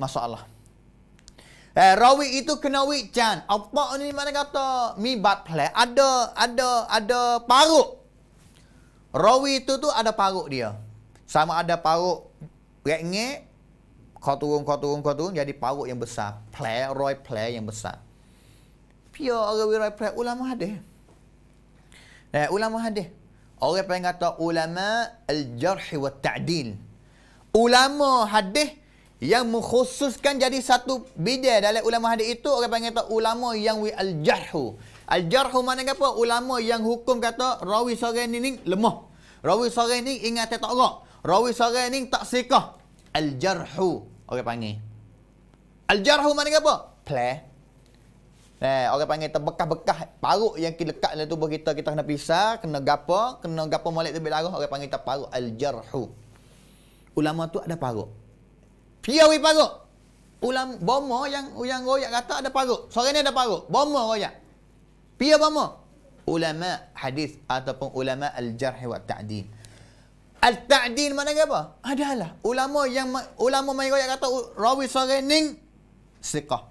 masalah. Eh, rawi itu kena wican. Apa ni mana kata mi bat ada ada ada paruk. Rawi itu tu ada paruk dia. Sama ada paruk rengek kau turun, kau turun, kau turun, jadi parut yang besar. Play, Roy Play yang besar. Pia orang Roy Play, ulama hadis. Eh, ulama hadis. Orang yang kata ulama al-jarh wa ta'dil. Ulama hadis yang mengkhususkan jadi satu bidang dalam ulama hadis itu orang panggil kata ulama yang wi al-jarh. Al-jarh mana apa? Ulama yang hukum kata rawi seorang ni lemah. Rawi seorang ni ingat tak tak Rawi seorang ni tak sikah. Al-jarhu orang panggil. Al-jarhu mana apa? Play. Eh, orang panggil terbekas-bekas paruk yang lekat dalam tubuh kita kita kena pisah, kena gapo, kena gapo molek tu darah orang panggil kita paruk al-jarhu. Ulama tu ada paruk. Piawi paruk. Ulam bomo yang yang royak kata ada paruk. Sore ni ada paruk. Bomo royak. Pia bomo. Ulama hadis ataupun ulama al-jarh wa ta'dil. Al-ta'dil mana apa? Adalah ulama yang ulama mai kata rawi seorang ning siqah.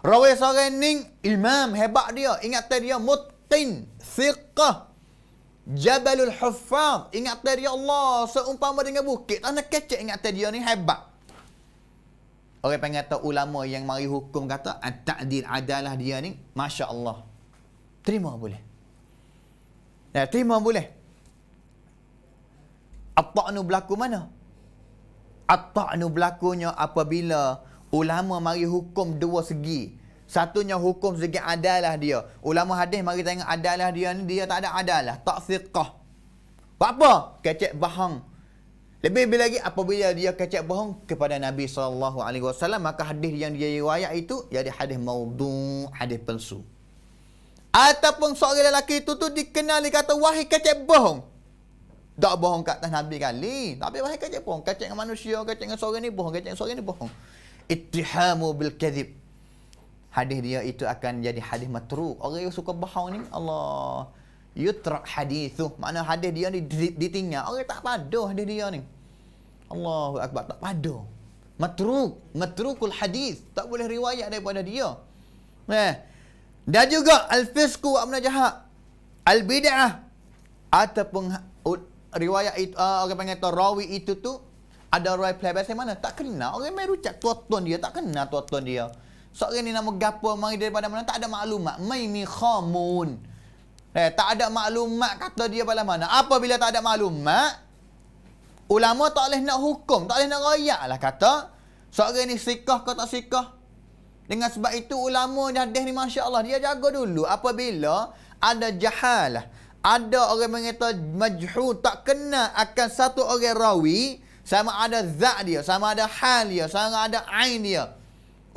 Rawi seorang ning imam hebat dia, ingat dia mutin, siqah. Jabalul Huffaz, ingat dia Allah seumpama dengan bukit. Tanah kecek ingat dia ni hebat. Orang panggil ulama yang mari hukum kata at-ta'dil adalah dia ni, masya-Allah. Terima boleh. Ya, terima boleh. At-ta'nu berlaku mana? At-ta'nu berlakunya apabila ulama mari hukum dua segi. Satunya hukum segi adalah dia. Ulama hadis mari tengok adalah dia ni dia tak ada adalah, tak siqah. Apa? Kecek bahang. Lebih-lebih lagi apabila dia kecek bohong kepada Nabi sallallahu alaihi wasallam maka hadis yang dia riwayat itu jadi hadis maudhu, hadis palsu. Ataupun seorang lelaki itu tu dikenali kata wahai kecek bohong. Tak bohong kat atas Nabi kali. Tapi wahai kacik bohong. Kacik dengan manusia, kacik dengan seorang ni bohong. Kacik dengan seorang ni bohong. Ittihamu bil kadhib. Hadis dia itu akan jadi hadis matru. Orang yang suka bohong ni, Allah. Yutrak hadis tu. Mana hadis dia ni ditinggal. Orang tak paduh hadis dia ni. Allahu Akbar. Tak paduh. Matruk. Matrukul hadis. Tak boleh riwayat daripada dia. Eh. Dan juga al-fisku wa jahat. Al-bid'ah. Ataupun riwayat itu uh, orang panggil tu rawi itu tu ada rawi play bahasa mana tak kenal orang mai rucak tuan dia tak kenal tuan dia. Seorang ni nama gapo mari daripada mana tak ada maklumat. Mai mi khamun. Eh tak ada maklumat kata dia pada mana. Apabila tak ada maklumat ulama tak boleh nak hukum tak boleh nak royak lah kata. Seorang ni sikah ke tak sikah Dengan sebab itu ulama hadis ni Masya Allah dia jaga dulu apabila ada jahalah. Ada orang mengata majhul tak kena akan satu orang rawi sama ada zat dia, sama ada hal dia, sama ada ain dia.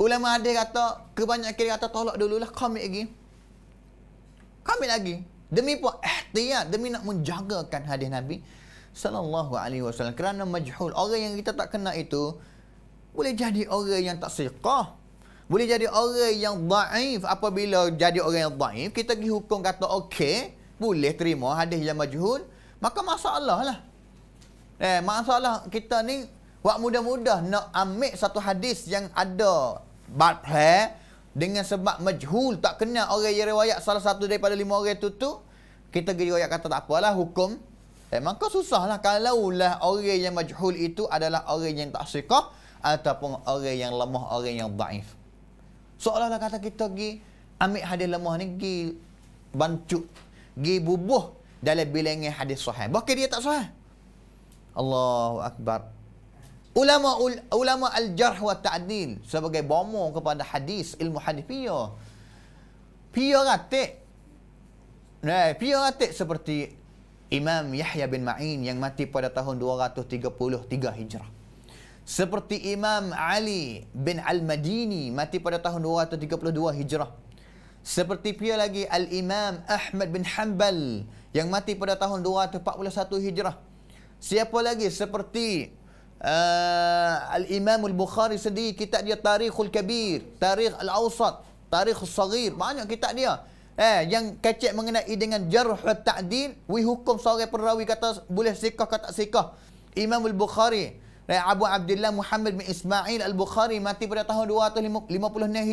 Ulama hadis kata kebanyakan kata tolak dululah kami lagi. Kami lagi. Demi apa? Ihtiyat, demi nak menjagakan hadis Nabi sallallahu alaihi wasallam kerana majhul orang yang kita tak kenal itu boleh jadi orang yang tak siqah boleh jadi orang yang daif apabila jadi orang yang daif kita pergi hukum kata okey boleh terima hadis yang majhul. Maka masalah lah. Eh masalah kita ni buat mudah-mudah nak ambil satu hadis yang ada play dengan sebab majhul tak kenal orang yang riwayat salah satu daripada lima orang itu tu kita pergi riwayat kata tak apalah hukum. Eh, maka susahlah kalaulah orang yang majhul itu adalah orang yang tak siqah ataupun orang yang lemah, orang yang daif. Seolah-olah kata kita pergi ambil hadis lemah ni, pergi bancuk, pergi bubuh dalam bilangan hadis sahih. Bahkan dia tak sahih. Allahu Akbar. Ulama ulama al-jarh wa ta'dil sebagai bomo kepada hadis ilmu hadis pia. Pia ratik. Nah, pia ratik seperti Imam Yahya bin Ma'in yang mati pada tahun 233 Hijrah. Seperti Imam Ali bin Al-Madini mati pada tahun 232 Hijrah. Seperti pia lagi Al-Imam Ahmad bin Hanbal yang mati pada tahun 241 Hijrah. Siapa lagi? Seperti uh, Al-Imam Al-Bukhari sendiri kitab dia Tarikhul Kabir, Tarikh Al-Awsat, Tarikh Al-Saghir. Banyak kitab dia. Eh, yang kecek mengenai dengan jarh wa ta'dil, wi hukum seorang perawi kata boleh sikah kata sikah. Imam Al-Bukhari, eh, Abu Abdullah Muhammad bin Ismail Al-Bukhari mati pada tahun 256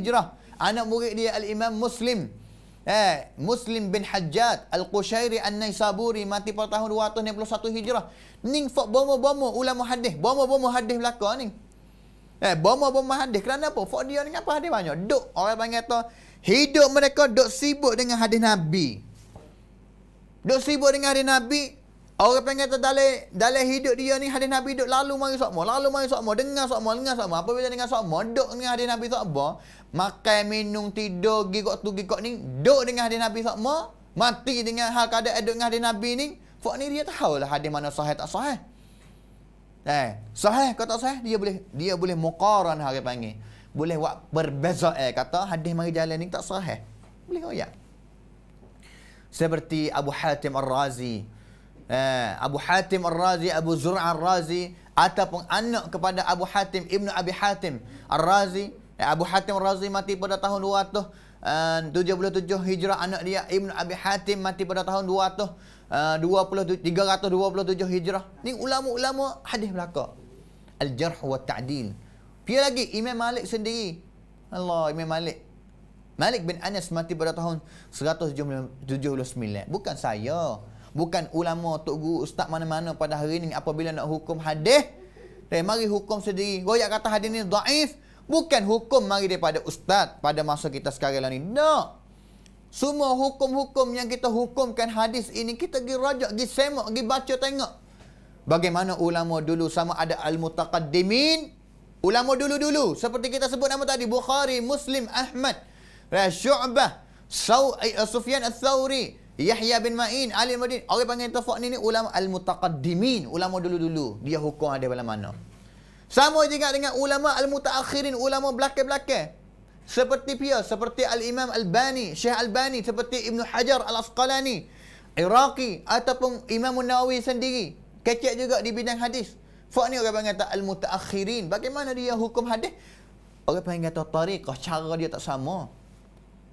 Hijrah. Anak murid dia Al-Imam Muslim. Eh, Muslim bin Hajjat Al-Qushairi An-Naisaburi mati pada tahun 261 Hijrah. Ning fok bomo-bomo ulama hadis, bomo-bomo hadis belaka ni. Eh, bomo-bomo hadis kerana apa? Fok dia ni apa hadis banyak? Duk orang panggil tu Hidup mereka duk sibuk dengan hadis Nabi. Duk sibuk dengan hadis Nabi. Orang pengen kata dalam, dalam hidup dia ni hadis Nabi duk lalu mari sokmo. Lalu mari sokmo. Dengar sokmo. Dengar sokmo. Apabila dengar sokmo. Duk dengan hadis Nabi sokmo. Makan, minum, tidur, gigok tu, gigok ni. Duk dengan hadis Nabi sokmo. Mati dengan hal keadaan duk dengan hadis Nabi ni. Fak ni dia tahu lah hadis mana sahih tak sahih. Eh, sahih kau tak sahih, dia boleh dia boleh muqaran hari panggil boleh buat berbeza eh kata hadis mari jalan ni tak sahih. Boleh royak. Seperti Abu Hatim Ar-Razi. Eh, Abu Hatim Ar-Razi, Abu Zur'a Ar-Razi ataupun anak kepada Abu Hatim Ibnu Abi Hatim Ar-Razi. Eh, Abu Hatim Ar-Razi mati pada tahun 277 uh, Hijrah anak dia Ibnu Abi Hatim mati pada tahun 200 uh, 20 327 Hijrah. Ni ulama-ulama hadis belaka. Al-jarh wa ta'dil. Pia lagi Imam Malik sendiri. Allah Imam Malik. Malik bin Anas mati pada tahun 179. Bukan saya. Bukan ulama, tok guru, ustaz mana-mana pada hari ini apabila nak hukum hadis, eh, mari hukum sendiri. Goyak kata hadis ni daif, bukan hukum mari daripada ustaz pada masa kita sekarang ni. Tak. Semua hukum-hukum yang kita hukumkan hadis ini kita pergi rajak, pergi semak, pergi baca tengok. Bagaimana ulama dulu sama ada al-mutaqaddimin Ulama dulu-dulu seperti kita sebut nama tadi Bukhari, Muslim, Ahmad, Syu'bah, Saw, eh, Sufyan Al-Thawri, Yahya bin Ma'in, Ali Madin. Orang panggil tafak ni, ni ulama al-mutaqaddimin, ulama dulu-dulu. Dia hukum ada dalam mana. Sama juga dengan ulama al-mutaakhirin, ulama belakang-belakang. Seperti pia, seperti Al-Imam Al-Bani, Syekh Al-Bani, seperti Ibn Hajar Al-Asqalani, Iraqi ataupun Imam Nawawi sendiri. Kecek juga di bidang hadis. Fak ni orang panggil al-mutaakhirin. Bagaimana dia hukum hadis? Orang panggil kata tariqah. Cara dia tak sama.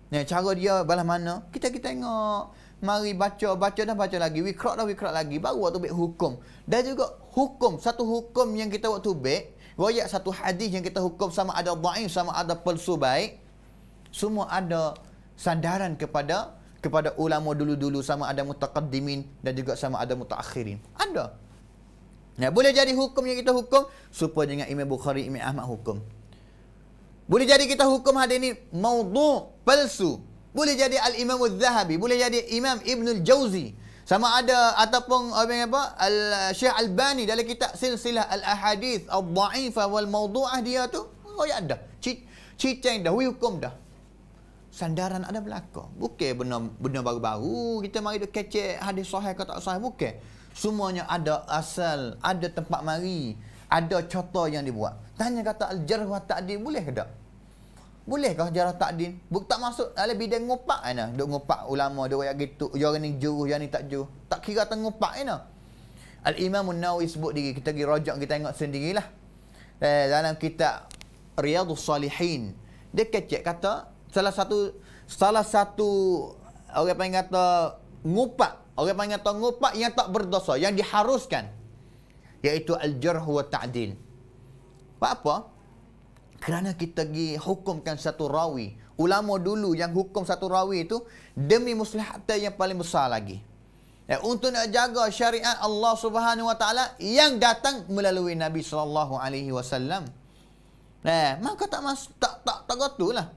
Ni, cara dia balas mana? Kita kita tengok. Mari baca, baca dah baca lagi. Wikrak dah wikrak lagi. Baru waktu baik hukum. Dan juga hukum. Satu hukum yang kita waktu baik. Royak satu hadis yang kita hukum sama ada da'if, sama ada pelsu baik. Semua ada sandaran kepada kepada ulama dulu-dulu sama ada mutaqaddimin dan juga sama ada mutaakhirin. Ada. Ya, boleh jadi hukum yang kita hukum supaya dengan Imam Bukhari, Imam Ahmad hukum. Boleh jadi kita hukum hadis ini maudhu, palsu. Boleh jadi Al-Imam Al-Zahabi, boleh jadi Imam Ibn Al-Jauzi. Sama ada ataupun apa Al-Syekh Al-Bani dalam kitab Silsilah Al-Ahadith Al-Dha'ifah wal Mawdu'ah dia tu oh ya ada. Ciceng dah, hukum dah. Sandaran ada belakang. Bukan benda benda baru-baru. Kita mari duk kecek hadis sahih ke tak sahih. Bukan. Semuanya ada asal, ada tempat mari, ada contoh yang dibuat. Tanya kata al-jarh wa ta'dil boleh ke tak? Bolehkah jarah ta'dil? Buk tak masuk dalam bidang ngopak ana. Duk ngopak ulama duk ayat gitu. Yang ni juru, yang ni tak juru. Tak kira tengah ngopak ana. Al-Imam An-Nawawi sebut diri kita pergi rojak kita tengok sendirilah. Eh, dalam kitab Riyadhus Salihin. Dia kecek kata salah satu salah satu orang panggil kata ngupak Orang panggil kata ngupak yang tak berdosa, yang diharuskan. Iaitu al-jarh wa ta'dil. Apa? Kerana kita pergi hukumkan satu rawi. Ulama dulu yang hukum satu rawi itu demi maslahat yang paling besar lagi. Ya, untuk nak jaga syariat Allah Subhanahu Wa Taala yang datang melalui Nabi sallallahu alaihi wasallam. Nah, maka tak masuk tak tak tak lah.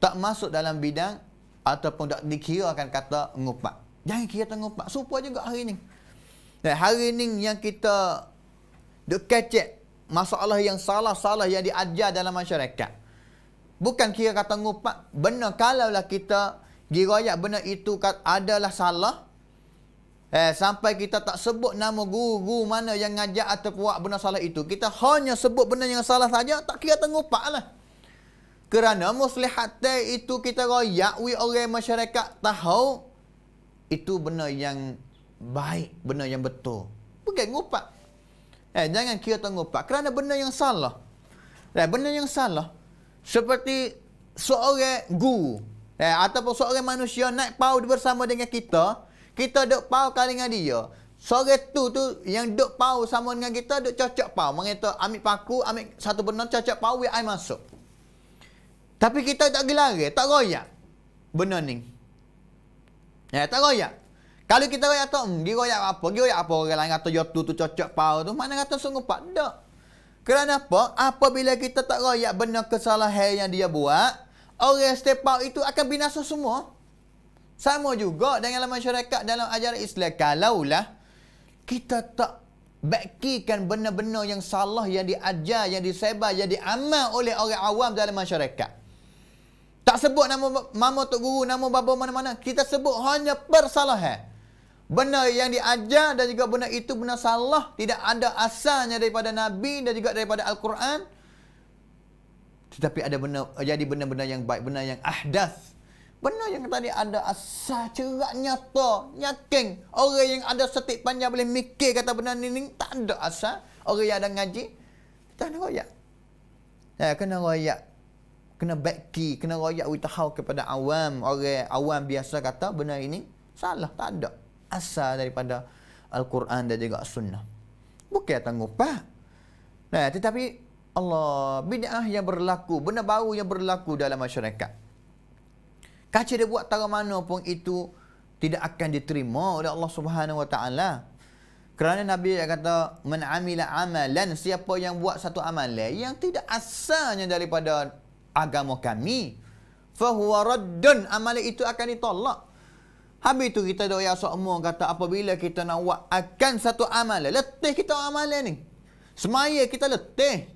Tak masuk dalam bidang ataupun tak dikirakan kata ngupak. Jangan kira tengok pak. Supaya juga hari ni. Dan hari ni yang kita kecek masalah yang salah-salah yang diajar dalam masyarakat. Bukan kira kata ngupak. Benar kalaulah kita dirayak benar itu adalah salah. Eh, sampai kita tak sebut nama guru-guru mana yang ngajak atau buat benar salah itu. Kita hanya sebut benar yang salah saja. Tak kira tengupak lah. Kerana muslihat itu kita rayak. We orang masyarakat tahu itu benda yang baik, benda yang betul. Bukan ngupak. Eh, jangan kira ngupak. Kerana benda yang salah. Eh, benda yang salah. Seperti seorang guru. Eh, ataupun seorang manusia naik pau bersama dengan kita. Kita duduk pau kali dengan dia. Seorang tu tu yang duduk pau sama dengan kita, duduk cocok pau. Mengata ambil paku, ambil satu benda, cocok pau, we I masuk. Tapi kita tak gelar, tak royak. Benda ni. Ya, tak royak. Kalau kita royak tu, hmm, dia royak apa? Dia royak apa orang lain kata yo tu cocok pau tu. Mana kata sungguh pak tak. Kerana apa? Apabila kita tak royak benar kesalahan yang dia buat, orang step out itu akan binasa semua. Sama juga dengan masyarakat dalam ajaran Islam. Kalaulah kita tak bakikan benar-benar yang salah yang diajar, yang disebar, yang diamal oleh orang awam dalam masyarakat. Tak sebut nama mama tok guru, nama bapa mana-mana. Kita sebut hanya persalahan. Benar yang diajar dan juga benar itu benar salah. Tidak ada asalnya daripada Nabi dan juga daripada Al-Quran. Tetapi ada benar jadi benar-benar yang baik, benar yang ahdas. Benar yang tadi ada asal cerak nyata, yakin. Orang yang ada setik panjang boleh mikir kata benar ni, ni tak ada asal. Orang yang ada ngaji, tak ada royak. Ya, kena royak kena baki, kena royak witahau kepada awam. Orang awam biasa kata benar ini salah, tak ada. Asal daripada Al-Quran dan juga Sunnah. Bukan tangguh pak. Nah, tetapi Allah bid'ah yang berlaku, benda baru yang berlaku dalam masyarakat. Kaca dia buat tara mana pun itu tidak akan diterima oleh Allah Subhanahu Wa Taala. Kerana Nabi kata, "Man amila amalan, siapa yang buat satu amalan yang tidak asalnya daripada agama kami fahuwa raddun amalan itu akan ditolak habis itu kita doa ya semua kata apabila kita nak buat akan satu amalan letih kita amalan ni. Semaya kita letih.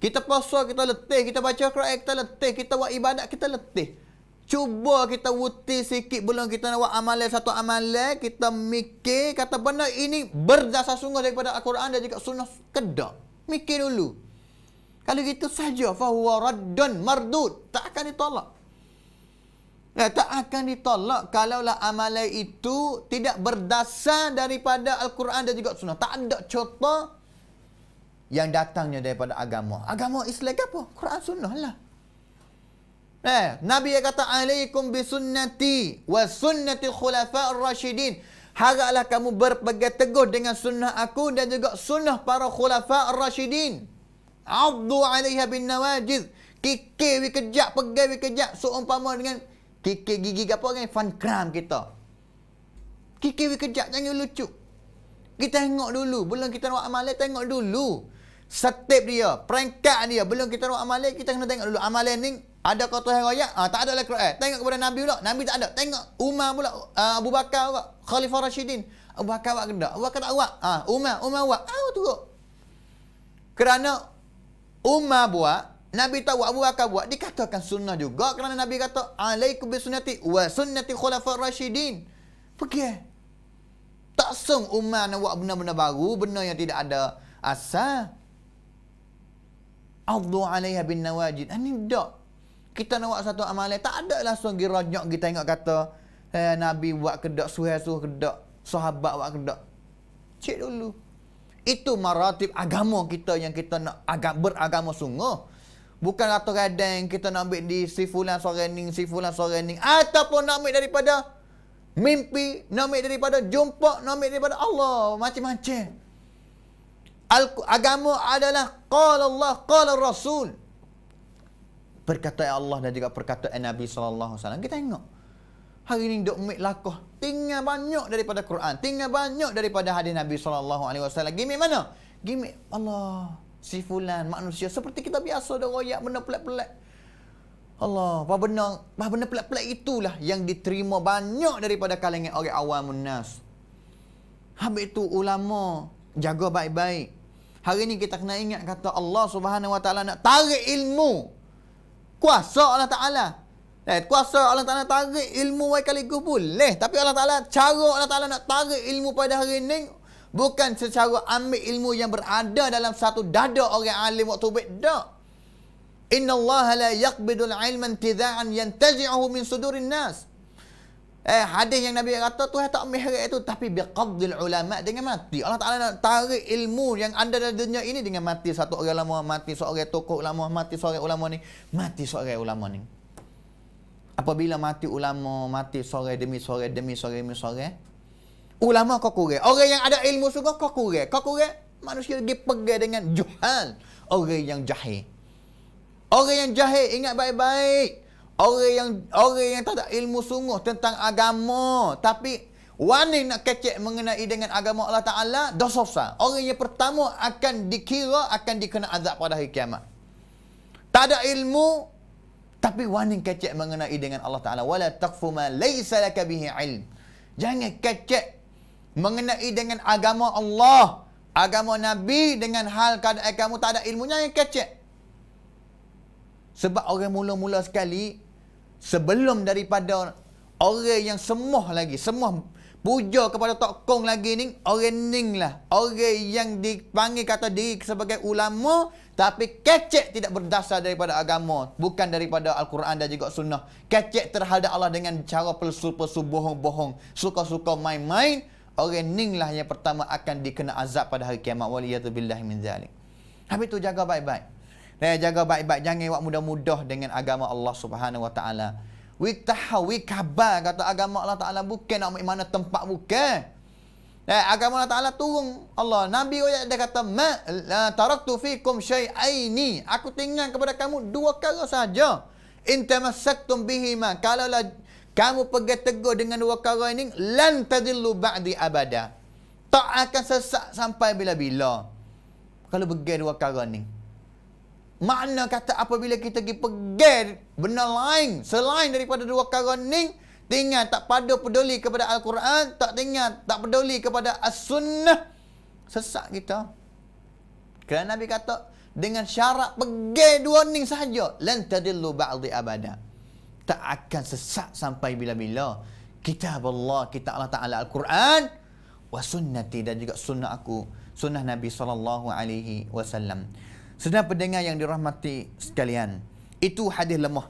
Kita puasa kita letih kita baca Quran kita letih kita buat ibadat kita letih. Cuba kita wuti sikit belum kita nak buat amalan satu amalan kita mikir kata benar ini berdasar sungguh daripada Al-Quran dan juga sunnah kedak mikir dulu. Kalau gitu saja fahuwa raddun mardud. Tak akan ditolak. Ya, tak akan ditolak kalaulah amalan itu tidak berdasar daripada Al-Quran dan juga Sunnah. Tak ada contoh yang datangnya daripada agama. Agama Islam apa? Quran Sunnah lah. Eh, Nabi yang kata alaikum bi sunnati wa sunnati khulafa ar-rasyidin. Haraplah kamu berpegang teguh dengan sunnah aku dan juga sunnah para khulafa ar-rasyidin. Abdu alaiha bin nawajiz. Kikir wi kejap, pegai wi kejap. Seumpama dengan kikir gigi apa kan? Fun crime kita. Kikir wi kejap, jangan lucu. Kita tengok dulu. Belum kita nak amalan, tengok dulu. Step dia, perangkat dia. Belum kita nak amalan, kita kena tengok dulu. Amalan ni, ada kata yang raya? Ah, tak ada lah Quran. Tengok kepada Nabi pula. Nabi tak ada. Tengok Umar pula. Uh, Abu Bakar pula. Khalifah Rashidin. Abu Bakar buat kena. Abu Bakar tak buat. Ah, Umar. Umar buat. Ah, tu. Kerana Umar buat, Nabi tahu Abu Bakar buat, dikatakan sunnah juga kerana Nabi kata, alaikum bisunnati wa sunnati khulafar rasyidin. Pergi. Tak sung Umar nak buat benda-benda baru, benda yang tidak ada asal. Addu alaiha bin nawajid. Ini tak. Kita nak buat satu amalan, tak ada langsung pergi rojok kita tengok kata, eh, Nabi buat kedak, suhai-suh kedak, sahabat buat kedak. Cek dulu. Itu maratib agama kita yang kita nak agak beragama sungguh. Bukan kata kadang kita nak ambil di si fulan seorang ni, si fulan ni. Ataupun nak ambil daripada mimpi, nak ambil daripada jumpa, nak ambil daripada Allah. Macam-macam. Agama adalah qala Allah, qala Rasul. Perkataan Allah dan juga perkataan Nabi SAW. Kita tengok. Hari ini duk ambil lakuh. Tinggal banyak daripada Quran. Tinggal banyak daripada hadis Nabi SAW. Gimik mana? Gimik Allah si fulan manusia seperti kita biasa dah royak benda pelik-pelik. Allah, apa benda, apa benda pelik-pelik itulah yang diterima banyak daripada kalangan orang awam nas. Habis itu ulama jaga baik-baik. Hari ini kita kena ingat kata Allah Subhanahu Wa Taala nak tarik ilmu. Kuasa Allah Taala. Eh, kuasa Allah Taala tarik ilmu wai kali boleh, tapi Allah Taala cara Allah Taala nak tarik ilmu pada hari ini Bukan secara ambil ilmu yang berada dalam satu dada orang alim waktu beda. Inna Allah la yaqbidul ilman tidha'an yantazi'uhu min sudurin nas. Eh, hadis yang Nabi kata Tuhan tak ambil itu tapi biqabdil ulama dengan mati. Allah Taala nak tarik ilmu yang ada dalam dunia ini dengan mati satu orang ulama, mati seorang tokoh ulama, mati seorang ulama ni, mati seorang ulama ni. Apabila mati ulama, mati seorang demi seorang demi seorang demi seorang, Ulama kau kurang. Orang yang ada ilmu sungguh kau kurang. Kau kurang, manusia lagi pegang dengan juhal. Orang yang jahil. Orang yang jahil, ingat baik-baik. Orang yang orang yang tak ada ilmu sungguh tentang agama. Tapi, wani nak kecek mengenai dengan agama Allah Ta'ala, dosa besar. Orang yang pertama akan dikira, akan dikena azab pada hari kiamat. Tak ada ilmu, tapi wani kecek mengenai dengan Allah Ta'ala. Wala taqfu ma laysa laka bihi ilm. Jangan kecek mengenai dengan agama Allah, agama Nabi dengan hal keadaan kamu tak ada ilmunya yang kecek. Sebab orang mula-mula sekali sebelum daripada orang yang semuh lagi, semuh puja kepada Tok Kong lagi ni, orang ning lah. Orang yang dipanggil kata diri sebagai ulama tapi kecek tidak berdasar daripada agama, bukan daripada Al-Quran dan juga sunnah. Kecek terhadap Allah dengan cara pelsu-pelsu bohong-bohong, suka-suka main-main, Orang ning lah yang pertama akan dikena azab pada hari kiamat. Waliyatubillah min zalik. Habis tu jaga baik-baik. Dan jaga baik-baik. Jangan buat mudah-mudah dengan agama Allah subhanahu wa ta'ala. We tahu, we kabar kata agama Allah ta'ala bukan nak mana tempat bukan. Dan agama Allah ta'ala turun Allah. Nabi dia kata, Ma taraktu fikum syai'aini. Aku tinggal kepada kamu dua kali saja. Intamasaktum bihima. Kalau lah kamu pergi tegur dengan dua perkara ini lan tadillu ba'di abada. Tak akan sesat sampai bila-bila. Kalau pergi dua perkara ni makna kata apabila kita pergi pergi benda lain selain daripada dua perkara ni tinggal tak pada peduli kepada al-Quran tak tinggal tak peduli kepada as-sunnah. Sesat kita. Kerana Nabi kata dengan syarat pergi dua ni sahaja lan tadillu ba'di abada tak akan sesat sampai bila-bila. Kitab Allah, kitab Allah Ta'ala Al-Quran wa sunnati dan juga sunnah aku, sunnah Nabi sallallahu alaihi wasallam. Sedang pendengar yang dirahmati sekalian, itu hadis lemah.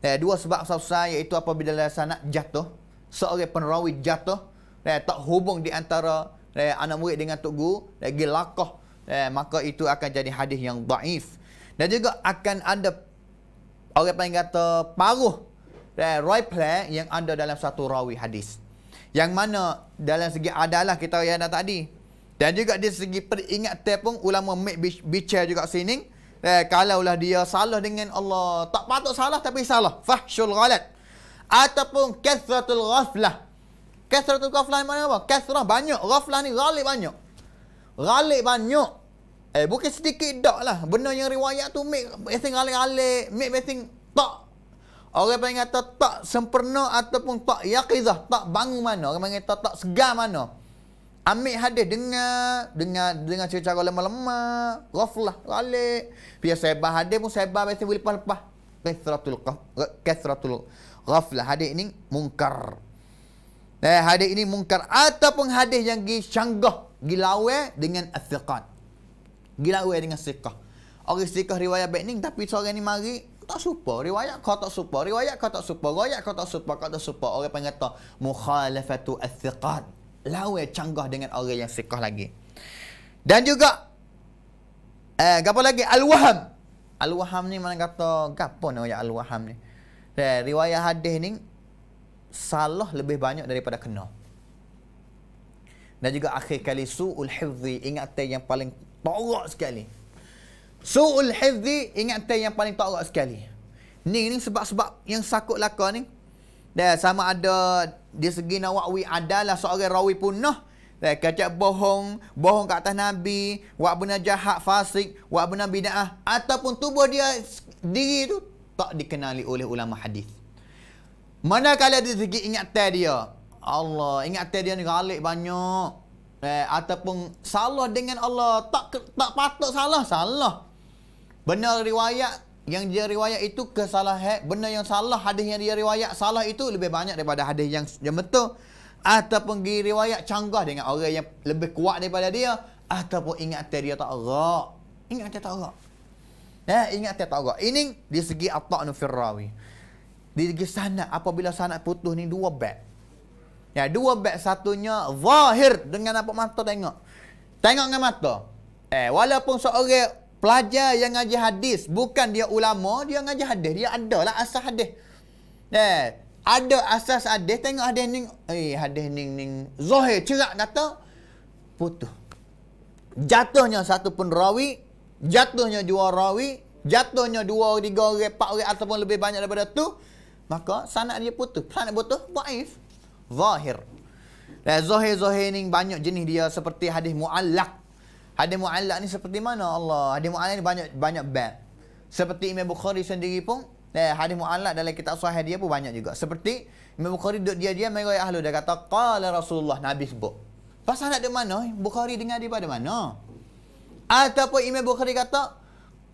Eh, dua sebab susah iaitu apabila sanad jatuh, seorang penerawi jatuh, eh, tak hubung di antara eh, anak murid dengan tok guru, lagi lakoh, eh, maka itu akan jadi hadis yang daif. Dan juga akan ada orang panggil kata paruh right play yang ada dalam satu rawi hadis. Yang mana dalam segi adalah kita yang dah tadi. Dan juga dari segi peringatan pun ulama make bicara juga sini. Eh, kalaulah dia salah dengan Allah. Tak patut salah tapi salah. Fahsyul ghalat. Ataupun kathratul ghaflah. Kathratul ghaflah mana apa? Kathrah banyak. Ghaflah ni ghalib banyak. Ghalib banyak. Eh bukan sedikit dak lah. Benda yang riwayat tu make everything ghalib-ghalib. Make everything tak Orang panggil kata tak sempurna ataupun tak yaqizah, tak bangun mana. Orang panggil kata tak segar mana. Ambil hadis dengar, dengar dengan cara lemah-lemah, ghaflah, balik. Biar sebar hadis pun sebar biasa boleh lepas-lepas. Kathratul kathratul ghaflah. Hadis ini mungkar. Eh, hadis ini mungkar ataupun hadis yang gi canggah, gi lawe dengan athiqat. Gi lawe dengan siqah. Orang siqah riwayat baik ni tapi seorang ni mari tak supa. Riwayat kau tak supa. Riwayat kau tak supa. Riwayat kau tak supa. Kau tak supa. Orang panggil kata mukhalafatu athiqat lawa canggah dengan orang yang sikah lagi. Dan juga eh apa lagi al-waham. Al-waham ni mana kata gapo ni al-waham ni? Eh, riwayat hadis ni salah lebih banyak daripada kena. Dan juga akhir kali su'ul hifzi ingatan yang paling torak sekali. Su'ul hifzi ingatan yang paling torak sekali. Ni ni sebab-sebab yang sakut laka ni dan sama ada di segi Nawawi adalah seorang rawi punah. Dan kata bohong, bohong ke atas Nabi, buat benda jahat, fasik, buat benda bid'ah. Ataupun tubuh dia diri tu tak dikenali oleh ulama hadis. Manakala di segi ingatan dia, Allah, ingatan dia ni galik banyak. Eh, ataupun salah dengan Allah, tak tak patut salah, salah. Benar riwayat yang dia riwayat itu kesalahan benda yang salah hadis yang dia riwayat salah itu lebih banyak daripada hadis yang yang betul. Ataupun dia riwayat canggah dengan orang yang lebih kuat daripada dia ataupun ingat dia tak erak ingat dia tak erak eh ingat dia tak erak ini di segi at-ta'nu firrawi di segi sanad apabila sanad putus ni dua bab. Ya dua bab satunya zahir dengan apa mata tengok. Tengok dengan mata. Eh walaupun seorang Pelajar yang ngaji hadis bukan dia ulama, dia ngaji hadis, dia ada lah asas hadis. Eh, ada asas hadis, tengok hadis ni, eh hadis ni ni zahir cerak kata putus. Jatuhnya satu pun rawi, jatuhnya dua rawi, jatuhnya dua tiga empat orang ataupun lebih banyak daripada tu, maka sanad dia putus. Sanad putus dhaif. Zahir. Dan zahir-zahir ni banyak jenis dia seperti hadis muallaq Hadis mu'allak ni seperti mana Allah? Hadis mu'allak ni banyak banyak bab. Seperti Imam Bukhari sendiri pun eh, hadis mu'allak dalam kitab sahih dia pun banyak juga. Seperti Imam Bukhari duduk dia dia mai ahlu dia kata qala Rasulullah Nabi sebut. Pasal nak di mana? Bukhari dengar daripada mana? Ataupun Imam Bukhari kata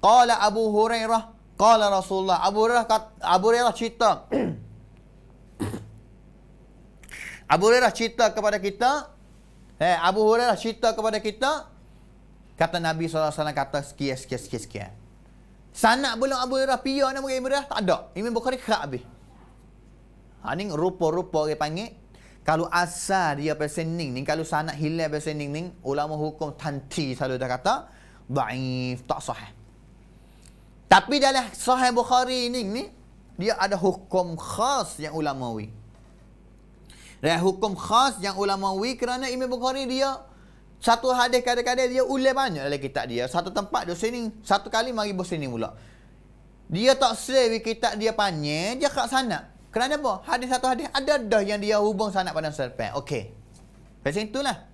qala Abu Hurairah qala Rasulullah. Abu Hurairah kata, Abu Hurairah cerita Abu Hurairah cerita kepada kita eh Abu Hurairah cerita kepada kita Kata Nabi SAW kata sekian, sekian, sekian, sekian. Sanak belum Abu Hurairah piyah nama Imam Hurairah? Tak ada. Imam Bukhari kerak habis. Ha, ni rupa-rupa orang panggil. Kalau asal dia pesening ni, kalau sanak hilang pesening ni, ulama hukum tanti selalu dah kata, Baif, tak sahih. Tapi dalam sahih Bukhari ni, ni dia ada hukum khas yang ulamawi. Dan hukum khas yang ulamawi kerana Imam Bukhari dia satu hadis kadang-kadang dia ulang banyak dalam kitab dia. Satu tempat dia sini, satu kali mari bos sini pula. Dia tak save kitab dia panjang, dia kat sana. Kerana apa? Hadis satu hadis ada dah yang dia hubung sana pada serpen. Okey. Pasal itulah.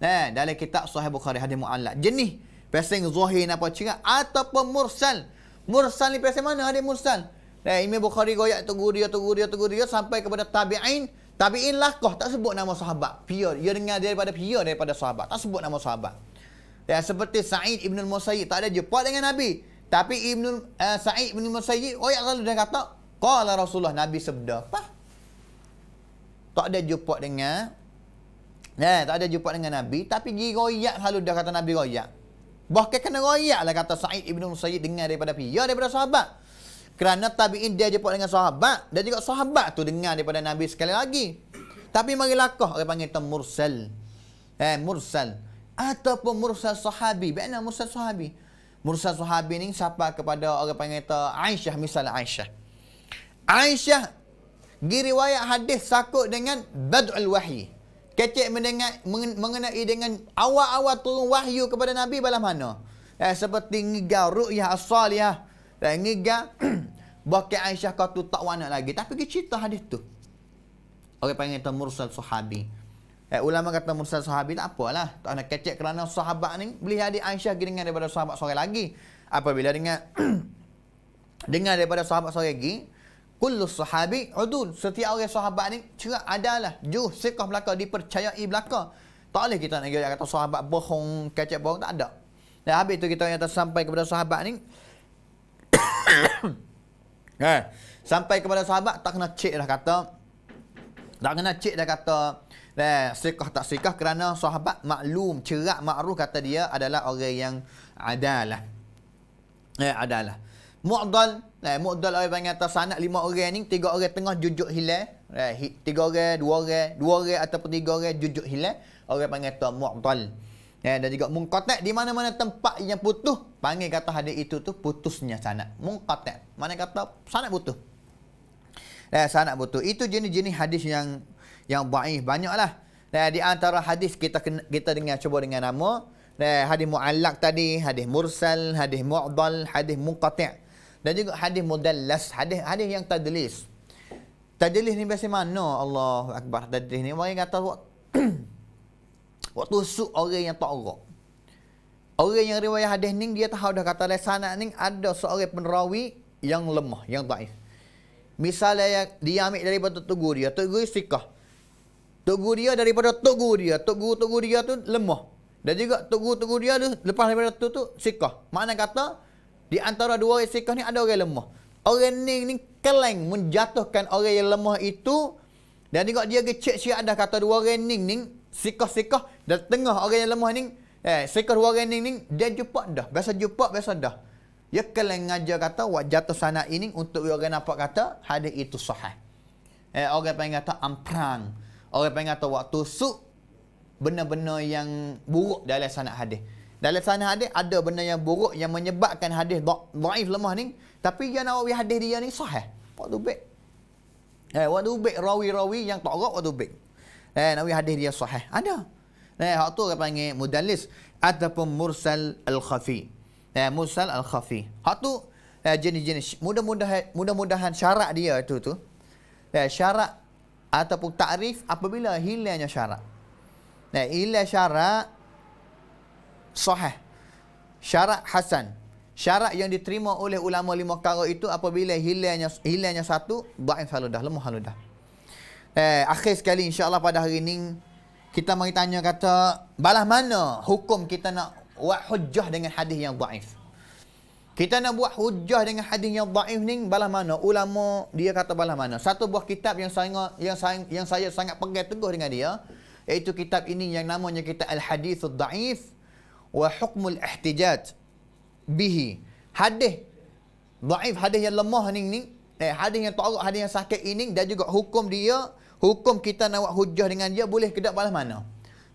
Nah, dalam kitab Sahih Bukhari hadis muallaq. Jenis pasal zahir apa cerita ataupun mursal. Mursal ni pasal mana hadis mursal? Nah, Imam Bukhari goyak tunggu dia, tunggu dia, tunggu dia sampai kepada tabi'in. Tabi'in lakoh tak sebut nama sahabat. Pure. Dia dengar daripada pure daripada sahabat. Tak sebut nama sahabat. Ya, seperti Sa'id Ibn Musayyid. Tak ada jumpa dengan Nabi. Tapi Ibn, uh, Sa'id Ibn Musayyid. Oh, yang selalu dia kata. Qala Rasulullah. Nabi sebda. Apa? Tak ada jumpa dengan. Ya, tak ada jumpa dengan Nabi. Tapi pergi royak selalu dia kata Nabi royak. Bahkan kena royak lah kata Sa'id Ibn Musayyid dengar daripada pure daripada sahabat. Kerana tabi'in dia jumpa dengan sahabat. Dan juga sahabat tu dengar daripada Nabi sekali lagi. Tapi mari lakah orang panggil itu mursal. Eh, mursal. Ataupun mursal sahabi. Bagaimana mursal sahabi? Mursal sahabi ni siapa kepada orang panggil itu Aisyah. Misalnya Aisyah. Aisyah. Giriwayat hadis sakut dengan bad'ul wahyi. Kecik mendengar, mengenai dengan awal-awal turun wahyu kepada Nabi balas mana? Eh, seperti ngigau ru'yah as-salihah. Dan ngiga Bahkan Aisyah kau tu tak warna lagi Tapi dia cerita hadis tu Orang panggil tu mursal sahabi Eh, ulama kata mursal sahabi tak apalah. Tak nak kecek kerana sahabat ni boleh hadis Aisyah dengar daripada sahabat seorang lagi. Apabila dengar dengar daripada sahabat seorang lagi, kullu sahabi udul. Setiap orang sahabat ni cerak adalah juh sikah belaka dipercayai belaka. Tak boleh kita nak kata sahabat bohong, kecek bohong, tak ada. Dan habis tu kita kata sampai kepada sahabat ni. eh, sampai kepada sahabat tak kena cek dah kata. Tak kena cek dah kata. Eh, sikah tak sikah kerana sahabat maklum, cerak, makruf kata dia adalah orang yang adalah. Eh, adalah. Mu'dal, eh, mu'dal orang panggil atas sanat lima orang ni, tiga orang tengah jujuk hilang. Eh, tiga orang, dua orang, dua orang ataupun tiga orang jujuk hilang. Orang panggil tu mu'dal. Eh, dan juga mungkatak di mana-mana tempat yang putus, panggil kata hadis itu tu putusnya sanat. Mungkatak. Mana kata sanat putus. Eh, sanat putus. Itu jenis-jenis hadis yang yang baik banyaklah. Eh, di antara hadis kita kita dengar cuba dengan nama eh, hadis mu'allaq tadi, hadis mursal, hadis mu'dal, hadis munqati'. Dan juga hadis mudallas, hadis hadis yang tadlis. Tadlis ni biasa mana? Allahu akbar. Tadlis ni orang kata waktu su orang yang tak orang. Orang yang riwayat hadis ni dia tahu dah kata le sanad ni ada seorang penerawi yang lemah, yang daif. Misalnya dia ambil daripada tugu dia, tugu sikah. Tugu dia daripada tugu dia, tugu-tugu dia tu lemah. Dan juga tugu-tugu dia tu lepas daripada tu tu sikah. Mana kata di antara dua orang sikah ni ada orang lemah. Orang ni ni keleng menjatuhkan orang yang lemah itu dan juga dia siap ada kata dua orang ni ni sikah-sikah dan tengah orang yang lemah ni eh sikah dua orang ni dia jumpa dah. Biasa jumpa biasa dah. Dia keleng ngajar kata wak jatuh sana ini untuk orang nampak kata hadis itu sahih. Eh orang panggil kata amprang. Orang panggil kata waktu su benar-benar yang buruk dalam sanad hadis. Dalam sana hadis ada benda yang buruk yang menyebabkan hadis dhaif lemah ni, tapi dia nak hadis dia ni sahih. Waktu baik. Eh, waktu baik rawi-rawi yang tak rak waktu baik. Eh, nak hadis dia sahih. Ada. Eh, hak tu orang panggil mudallis ataupun mursal al-khafi. Eh, mursal al-khafi. Hak tu eh, jenis-jenis mudah-mudahan mudah-mudahan syarat dia tu tu. Eh, syarat ataupun takrif apabila hilangnya syarat. Eh, hilang syarat sahih. Syarat hasan. Syarat yang diterima oleh ulama lima kara itu apabila hilangnya hilangnya satu, dhaif selalu dah, lemah selalu dah. Eh, akhir sekali insya-Allah pada hari ini kita mari tanya kata balas mana hukum kita nak buat hujjah dengan hadis yang dhaif. Kita nak buat hujjah dengan hadis yang dhaif ni balas mana? Ulama dia kata balas mana? Satu buah kitab yang saya yang saya yang saya sangat pegang teguh dengan dia iaitu kitab ini yang namanya kitab Al-Hadithul Dhaif wa hukmul ihtijaj bihi hadis dhaif hadis yang lemah ni ni eh hadis yang tak hadis yang sakit ini dan juga hukum dia hukum kita nak buat hujah dengan dia boleh ke tak balas mana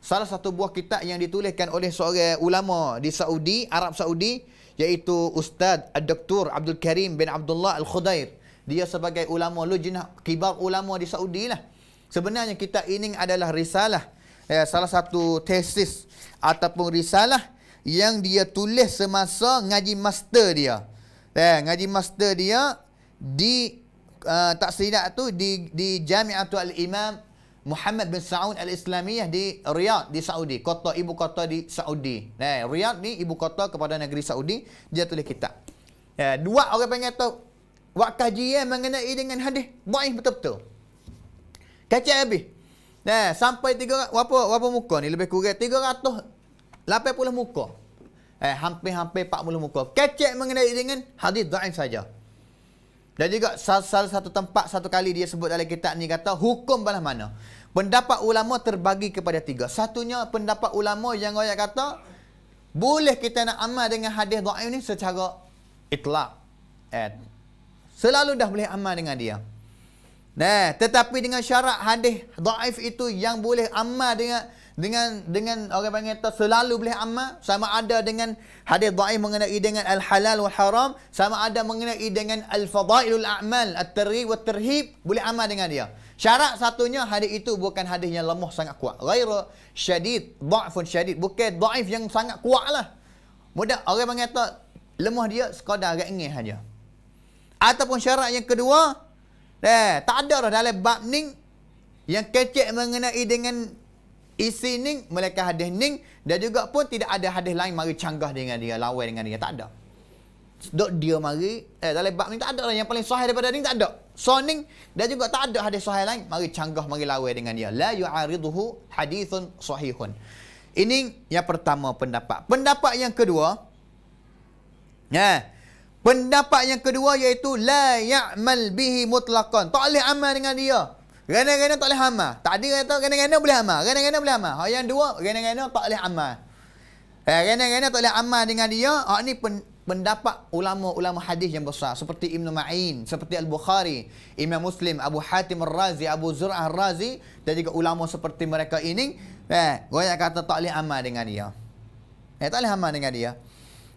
salah satu buah kitab yang dituliskan oleh seorang ulama di Saudi Arab Saudi iaitu Ustaz Dr. Abdul Karim bin Abdullah Al-Khudair dia sebagai ulama lujnah kibar ulama di Saudi lah sebenarnya kitab ini adalah risalah eh, salah satu tesis ataupun risalah yang dia tulis semasa ngaji master dia. Eh, ngaji master dia di uh, tak silap tu di di Jamiatul Al-Imam Muhammad bin Saud Al-Islamiyah di Riyadh di Saudi, kota ibu kota di Saudi. Eh, Riyadh ni ibu kota kepada negeri Saudi, dia tulis kitab. Eh, dua orang panggil tu buat kajian mengenai dengan hadis baik betul-betul. Kacau habis. Nah, sampai tiga apa apa muka ni lebih kurang 380 muka. Eh, hampir-hampir 40 muka. Kecek mengenai dengan hadis dhaif saja. Dan juga salah satu tempat satu kali dia sebut dalam kitab ni kata hukum balas mana. Pendapat ulama terbagi kepada tiga. Satunya pendapat ulama yang orang kata boleh kita nak amal dengan hadis dhaif ni secara itlaq. Eh, selalu dah boleh amal dengan dia. Nah, tetapi dengan syarat hadis dhaif itu yang boleh amal dengan dengan dengan orang panggil tu selalu boleh amal sama ada dengan hadis dhaif mengenai dengan al halal wal haram sama ada mengenai dengan al fadailul a'mal at targhib wat tarhib boleh amal dengan dia. Syarat satunya hadis itu bukan hadis yang lemah sangat kuat. Ghairu syadid, dha'fun syadid. Bukan dhaif yang sangat kuatlah. Mudah orang panggil tu lemah dia sekadar agak ingin saja. Ataupun syarat yang kedua, Eh, tak ada dah dalam bab ni yang kecek mengenai dengan isi ni mereka hadis ni dan juga pun tidak ada hadis lain mari canggah dengan dia lawan dengan dia. Tak ada. Dok dia mari eh dalam bab ni tak ada lah. Yang paling sahih daripada ni tak ada. So ni dan juga tak ada hadis sahih lain mari canggah mari lawan dengan dia. La yu'ariduhu hadithun sahihun. Ini yang pertama pendapat. Pendapat yang kedua ya pendapat yang kedua iaitu la ya'mal bihi mutlaqan. Tak boleh amal dengan dia Gana-gana tak boleh amal. Tak ada kata gana-gana boleh amal. Gana-gana boleh amal. Hak yang dua, gana-gana tak boleh amal. Eh, gana-gana tak boleh amal dengan dia. Hak ni pen, pendapat ulama-ulama hadis yang besar seperti Ibn Ma'in, seperti Al-Bukhari, Imam Muslim, Abu Hatim Ar-Razi, Abu Zur'ah Ar-Razi dan juga ulama seperti mereka ini, eh, goyak kata tak boleh amal dengan dia. Eh, tak boleh amal dengan dia.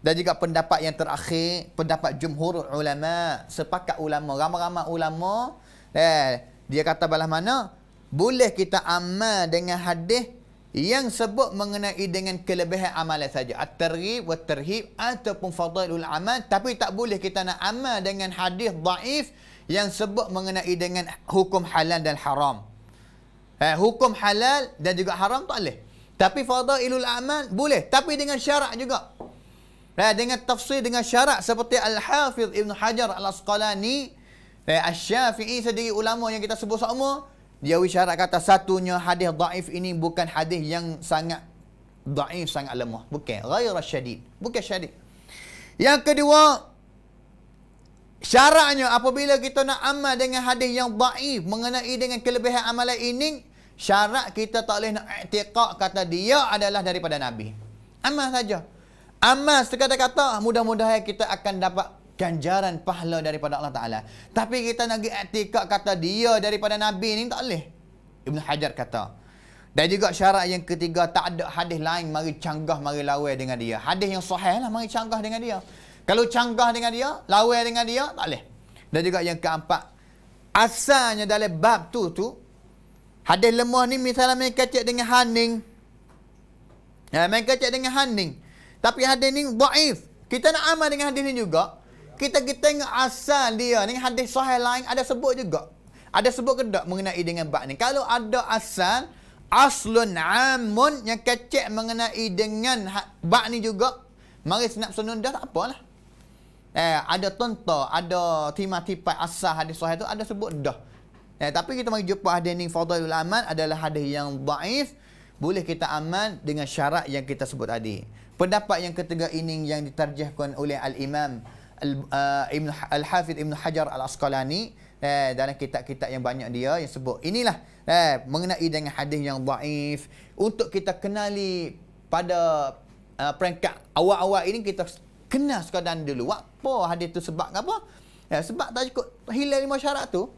Dan juga pendapat yang terakhir, pendapat jumhur ulama, sepakat ulama, ramai-ramai ulama, eh, dia kata balah mana? Boleh kita amal dengan hadis yang sebut mengenai dengan kelebihan amalan saja. At-targhib wa tarhib ataupun fadailul amal tapi tak boleh kita nak amal dengan hadis daif yang sebut mengenai dengan hukum halal dan haram. Eh, hukum halal dan juga haram tak boleh. Tapi fadailul amal boleh tapi dengan syarat juga. Eh, dengan tafsir dengan syarat seperti Al-Hafiz Ibn Hajar Al-Asqalani Eh, Asy-Syafi'i sendiri ulama yang kita sebut sama, dia isyarat kata satunya hadis daif ini bukan hadis yang sangat daif sangat lemah, bukan ghair syadid, bukan syadid. Yang kedua, syaratnya apabila kita nak amal dengan hadis yang daif mengenai dengan kelebihan amalan ini, syarat kita tak boleh nak i'tiqad kata dia adalah daripada nabi. Amal saja. Amal sekadar kata mudah-mudahan kita akan dapat ganjaran pahala daripada Allah Ta'ala. Tapi kita nak iktikad kata dia daripada Nabi ni tak boleh. Ibn Hajar kata. Dan juga syarat yang ketiga, tak ada hadis lain mari canggah, mari lawai dengan dia. Hadis yang sahih lah, mari canggah dengan dia. Kalau canggah dengan dia, lawai dengan dia, tak boleh. Dan juga yang keempat, asalnya dalam bab tu tu, hadis lemah ni misalnya mereka cek dengan haning. Ya, mereka cek dengan haning. Tapi hadis ni daif. Kita nak amal dengan hadis ni juga, kita kita tengok asal dia ni hadis sahih lain ada sebut juga. Ada sebut ke tak mengenai dengan bab ni? Kalau ada asal aslun amun yang kecek mengenai dengan ha, bab ni juga, mari senap senun dah tak apalah. Eh, ada tonto, ada timat-tipat asal hadis sahih tu ada sebut dah. Eh, tapi kita mari jumpa hadis ni fadailul amal adalah hadis yang dhaif boleh kita amal dengan syarat yang kita sebut tadi. Pendapat yang ketiga ini yang diterjemahkan oleh al-Imam Al-Hafidh Ibn Hajar Al-Asqalani eh, dalam kitab-kitab yang banyak dia yang sebut inilah eh, mengenai dengan hadis yang daif untuk kita kenali pada uh, peringkat awal-awal ini kita kenal sekadar dulu. Apa hadis tu sebab apa? Eh, sebab tak cukup hilang lima syarat tu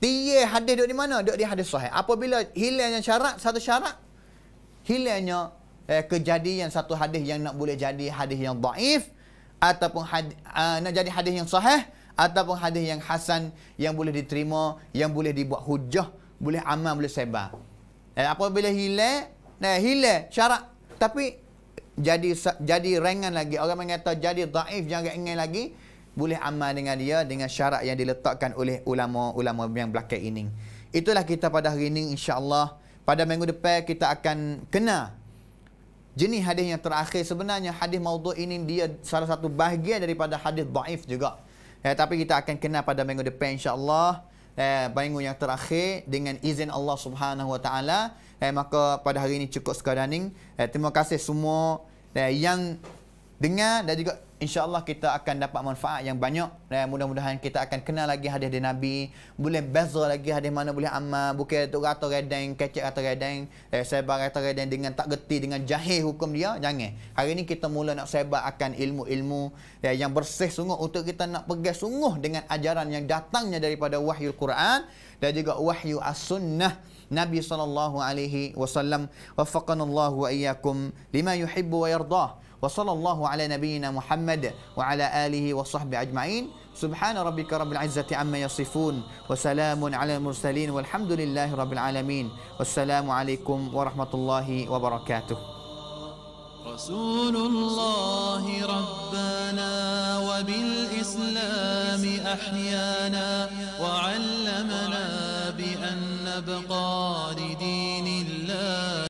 dia hadis duduk di mana? Duduk di hadis sahih. Apabila hilangnya syarat satu syarat hilangnya eh, kejadian satu hadis yang nak boleh jadi hadis yang daif ataupun hadis, uh, nak jadi hadis yang sahih ataupun hadis yang hasan yang boleh diterima yang boleh dibuat hujah boleh amal boleh sebar. Eh, apabila hilang nah hilang syarat tapi jadi jadi ringan lagi. Orang mengata jadi daif jangan ingin lagi boleh amal dengan dia dengan syarat yang diletakkan oleh ulama-ulama yang belakang ini. Itulah kita pada hari ini insyaallah pada minggu depan kita akan kena jenis hadis yang terakhir sebenarnya hadis maudhu ini dia salah satu bahagian daripada hadis daif juga. Eh, tapi kita akan kenal pada minggu depan insya-Allah eh, minggu yang terakhir dengan izin Allah Subhanahu Wa Taala. Eh, maka pada hari ini cukup sekadar ni. Eh, terima kasih semua eh, yang dengar dan juga InsyaAllah kita akan dapat manfaat yang banyak dan mudah-mudahan kita akan kenal lagi hadis dari Nabi. Boleh beza lagi hadis mana boleh amal. Bukan tu kata redeng kecek kata redeng. Eh, sebar kata redeng dengan tak geti dengan jahil hukum dia jangan. Hari ini kita mula nak sebar akan ilmu-ilmu eh, yang bersih sungguh untuk kita nak pegang sungguh dengan ajaran yang datangnya daripada wahyu Quran dan juga wahyu as-sunnah Nabi sallallahu alaihi wasallam. Wa iyyakum lima yuhibbu wa yardah وصلى الله على نبينا محمد وعلى آله وصحبه أجمعين. سبحان ربك رب العزة عما يصفون وسلام على المرسلين والحمد لله رب العالمين. والسلام عليكم ورحمة الله وبركاته.
رسول الله ربنا وبالإسلام أحيانا وعلمنا بأن نبقى لدين الله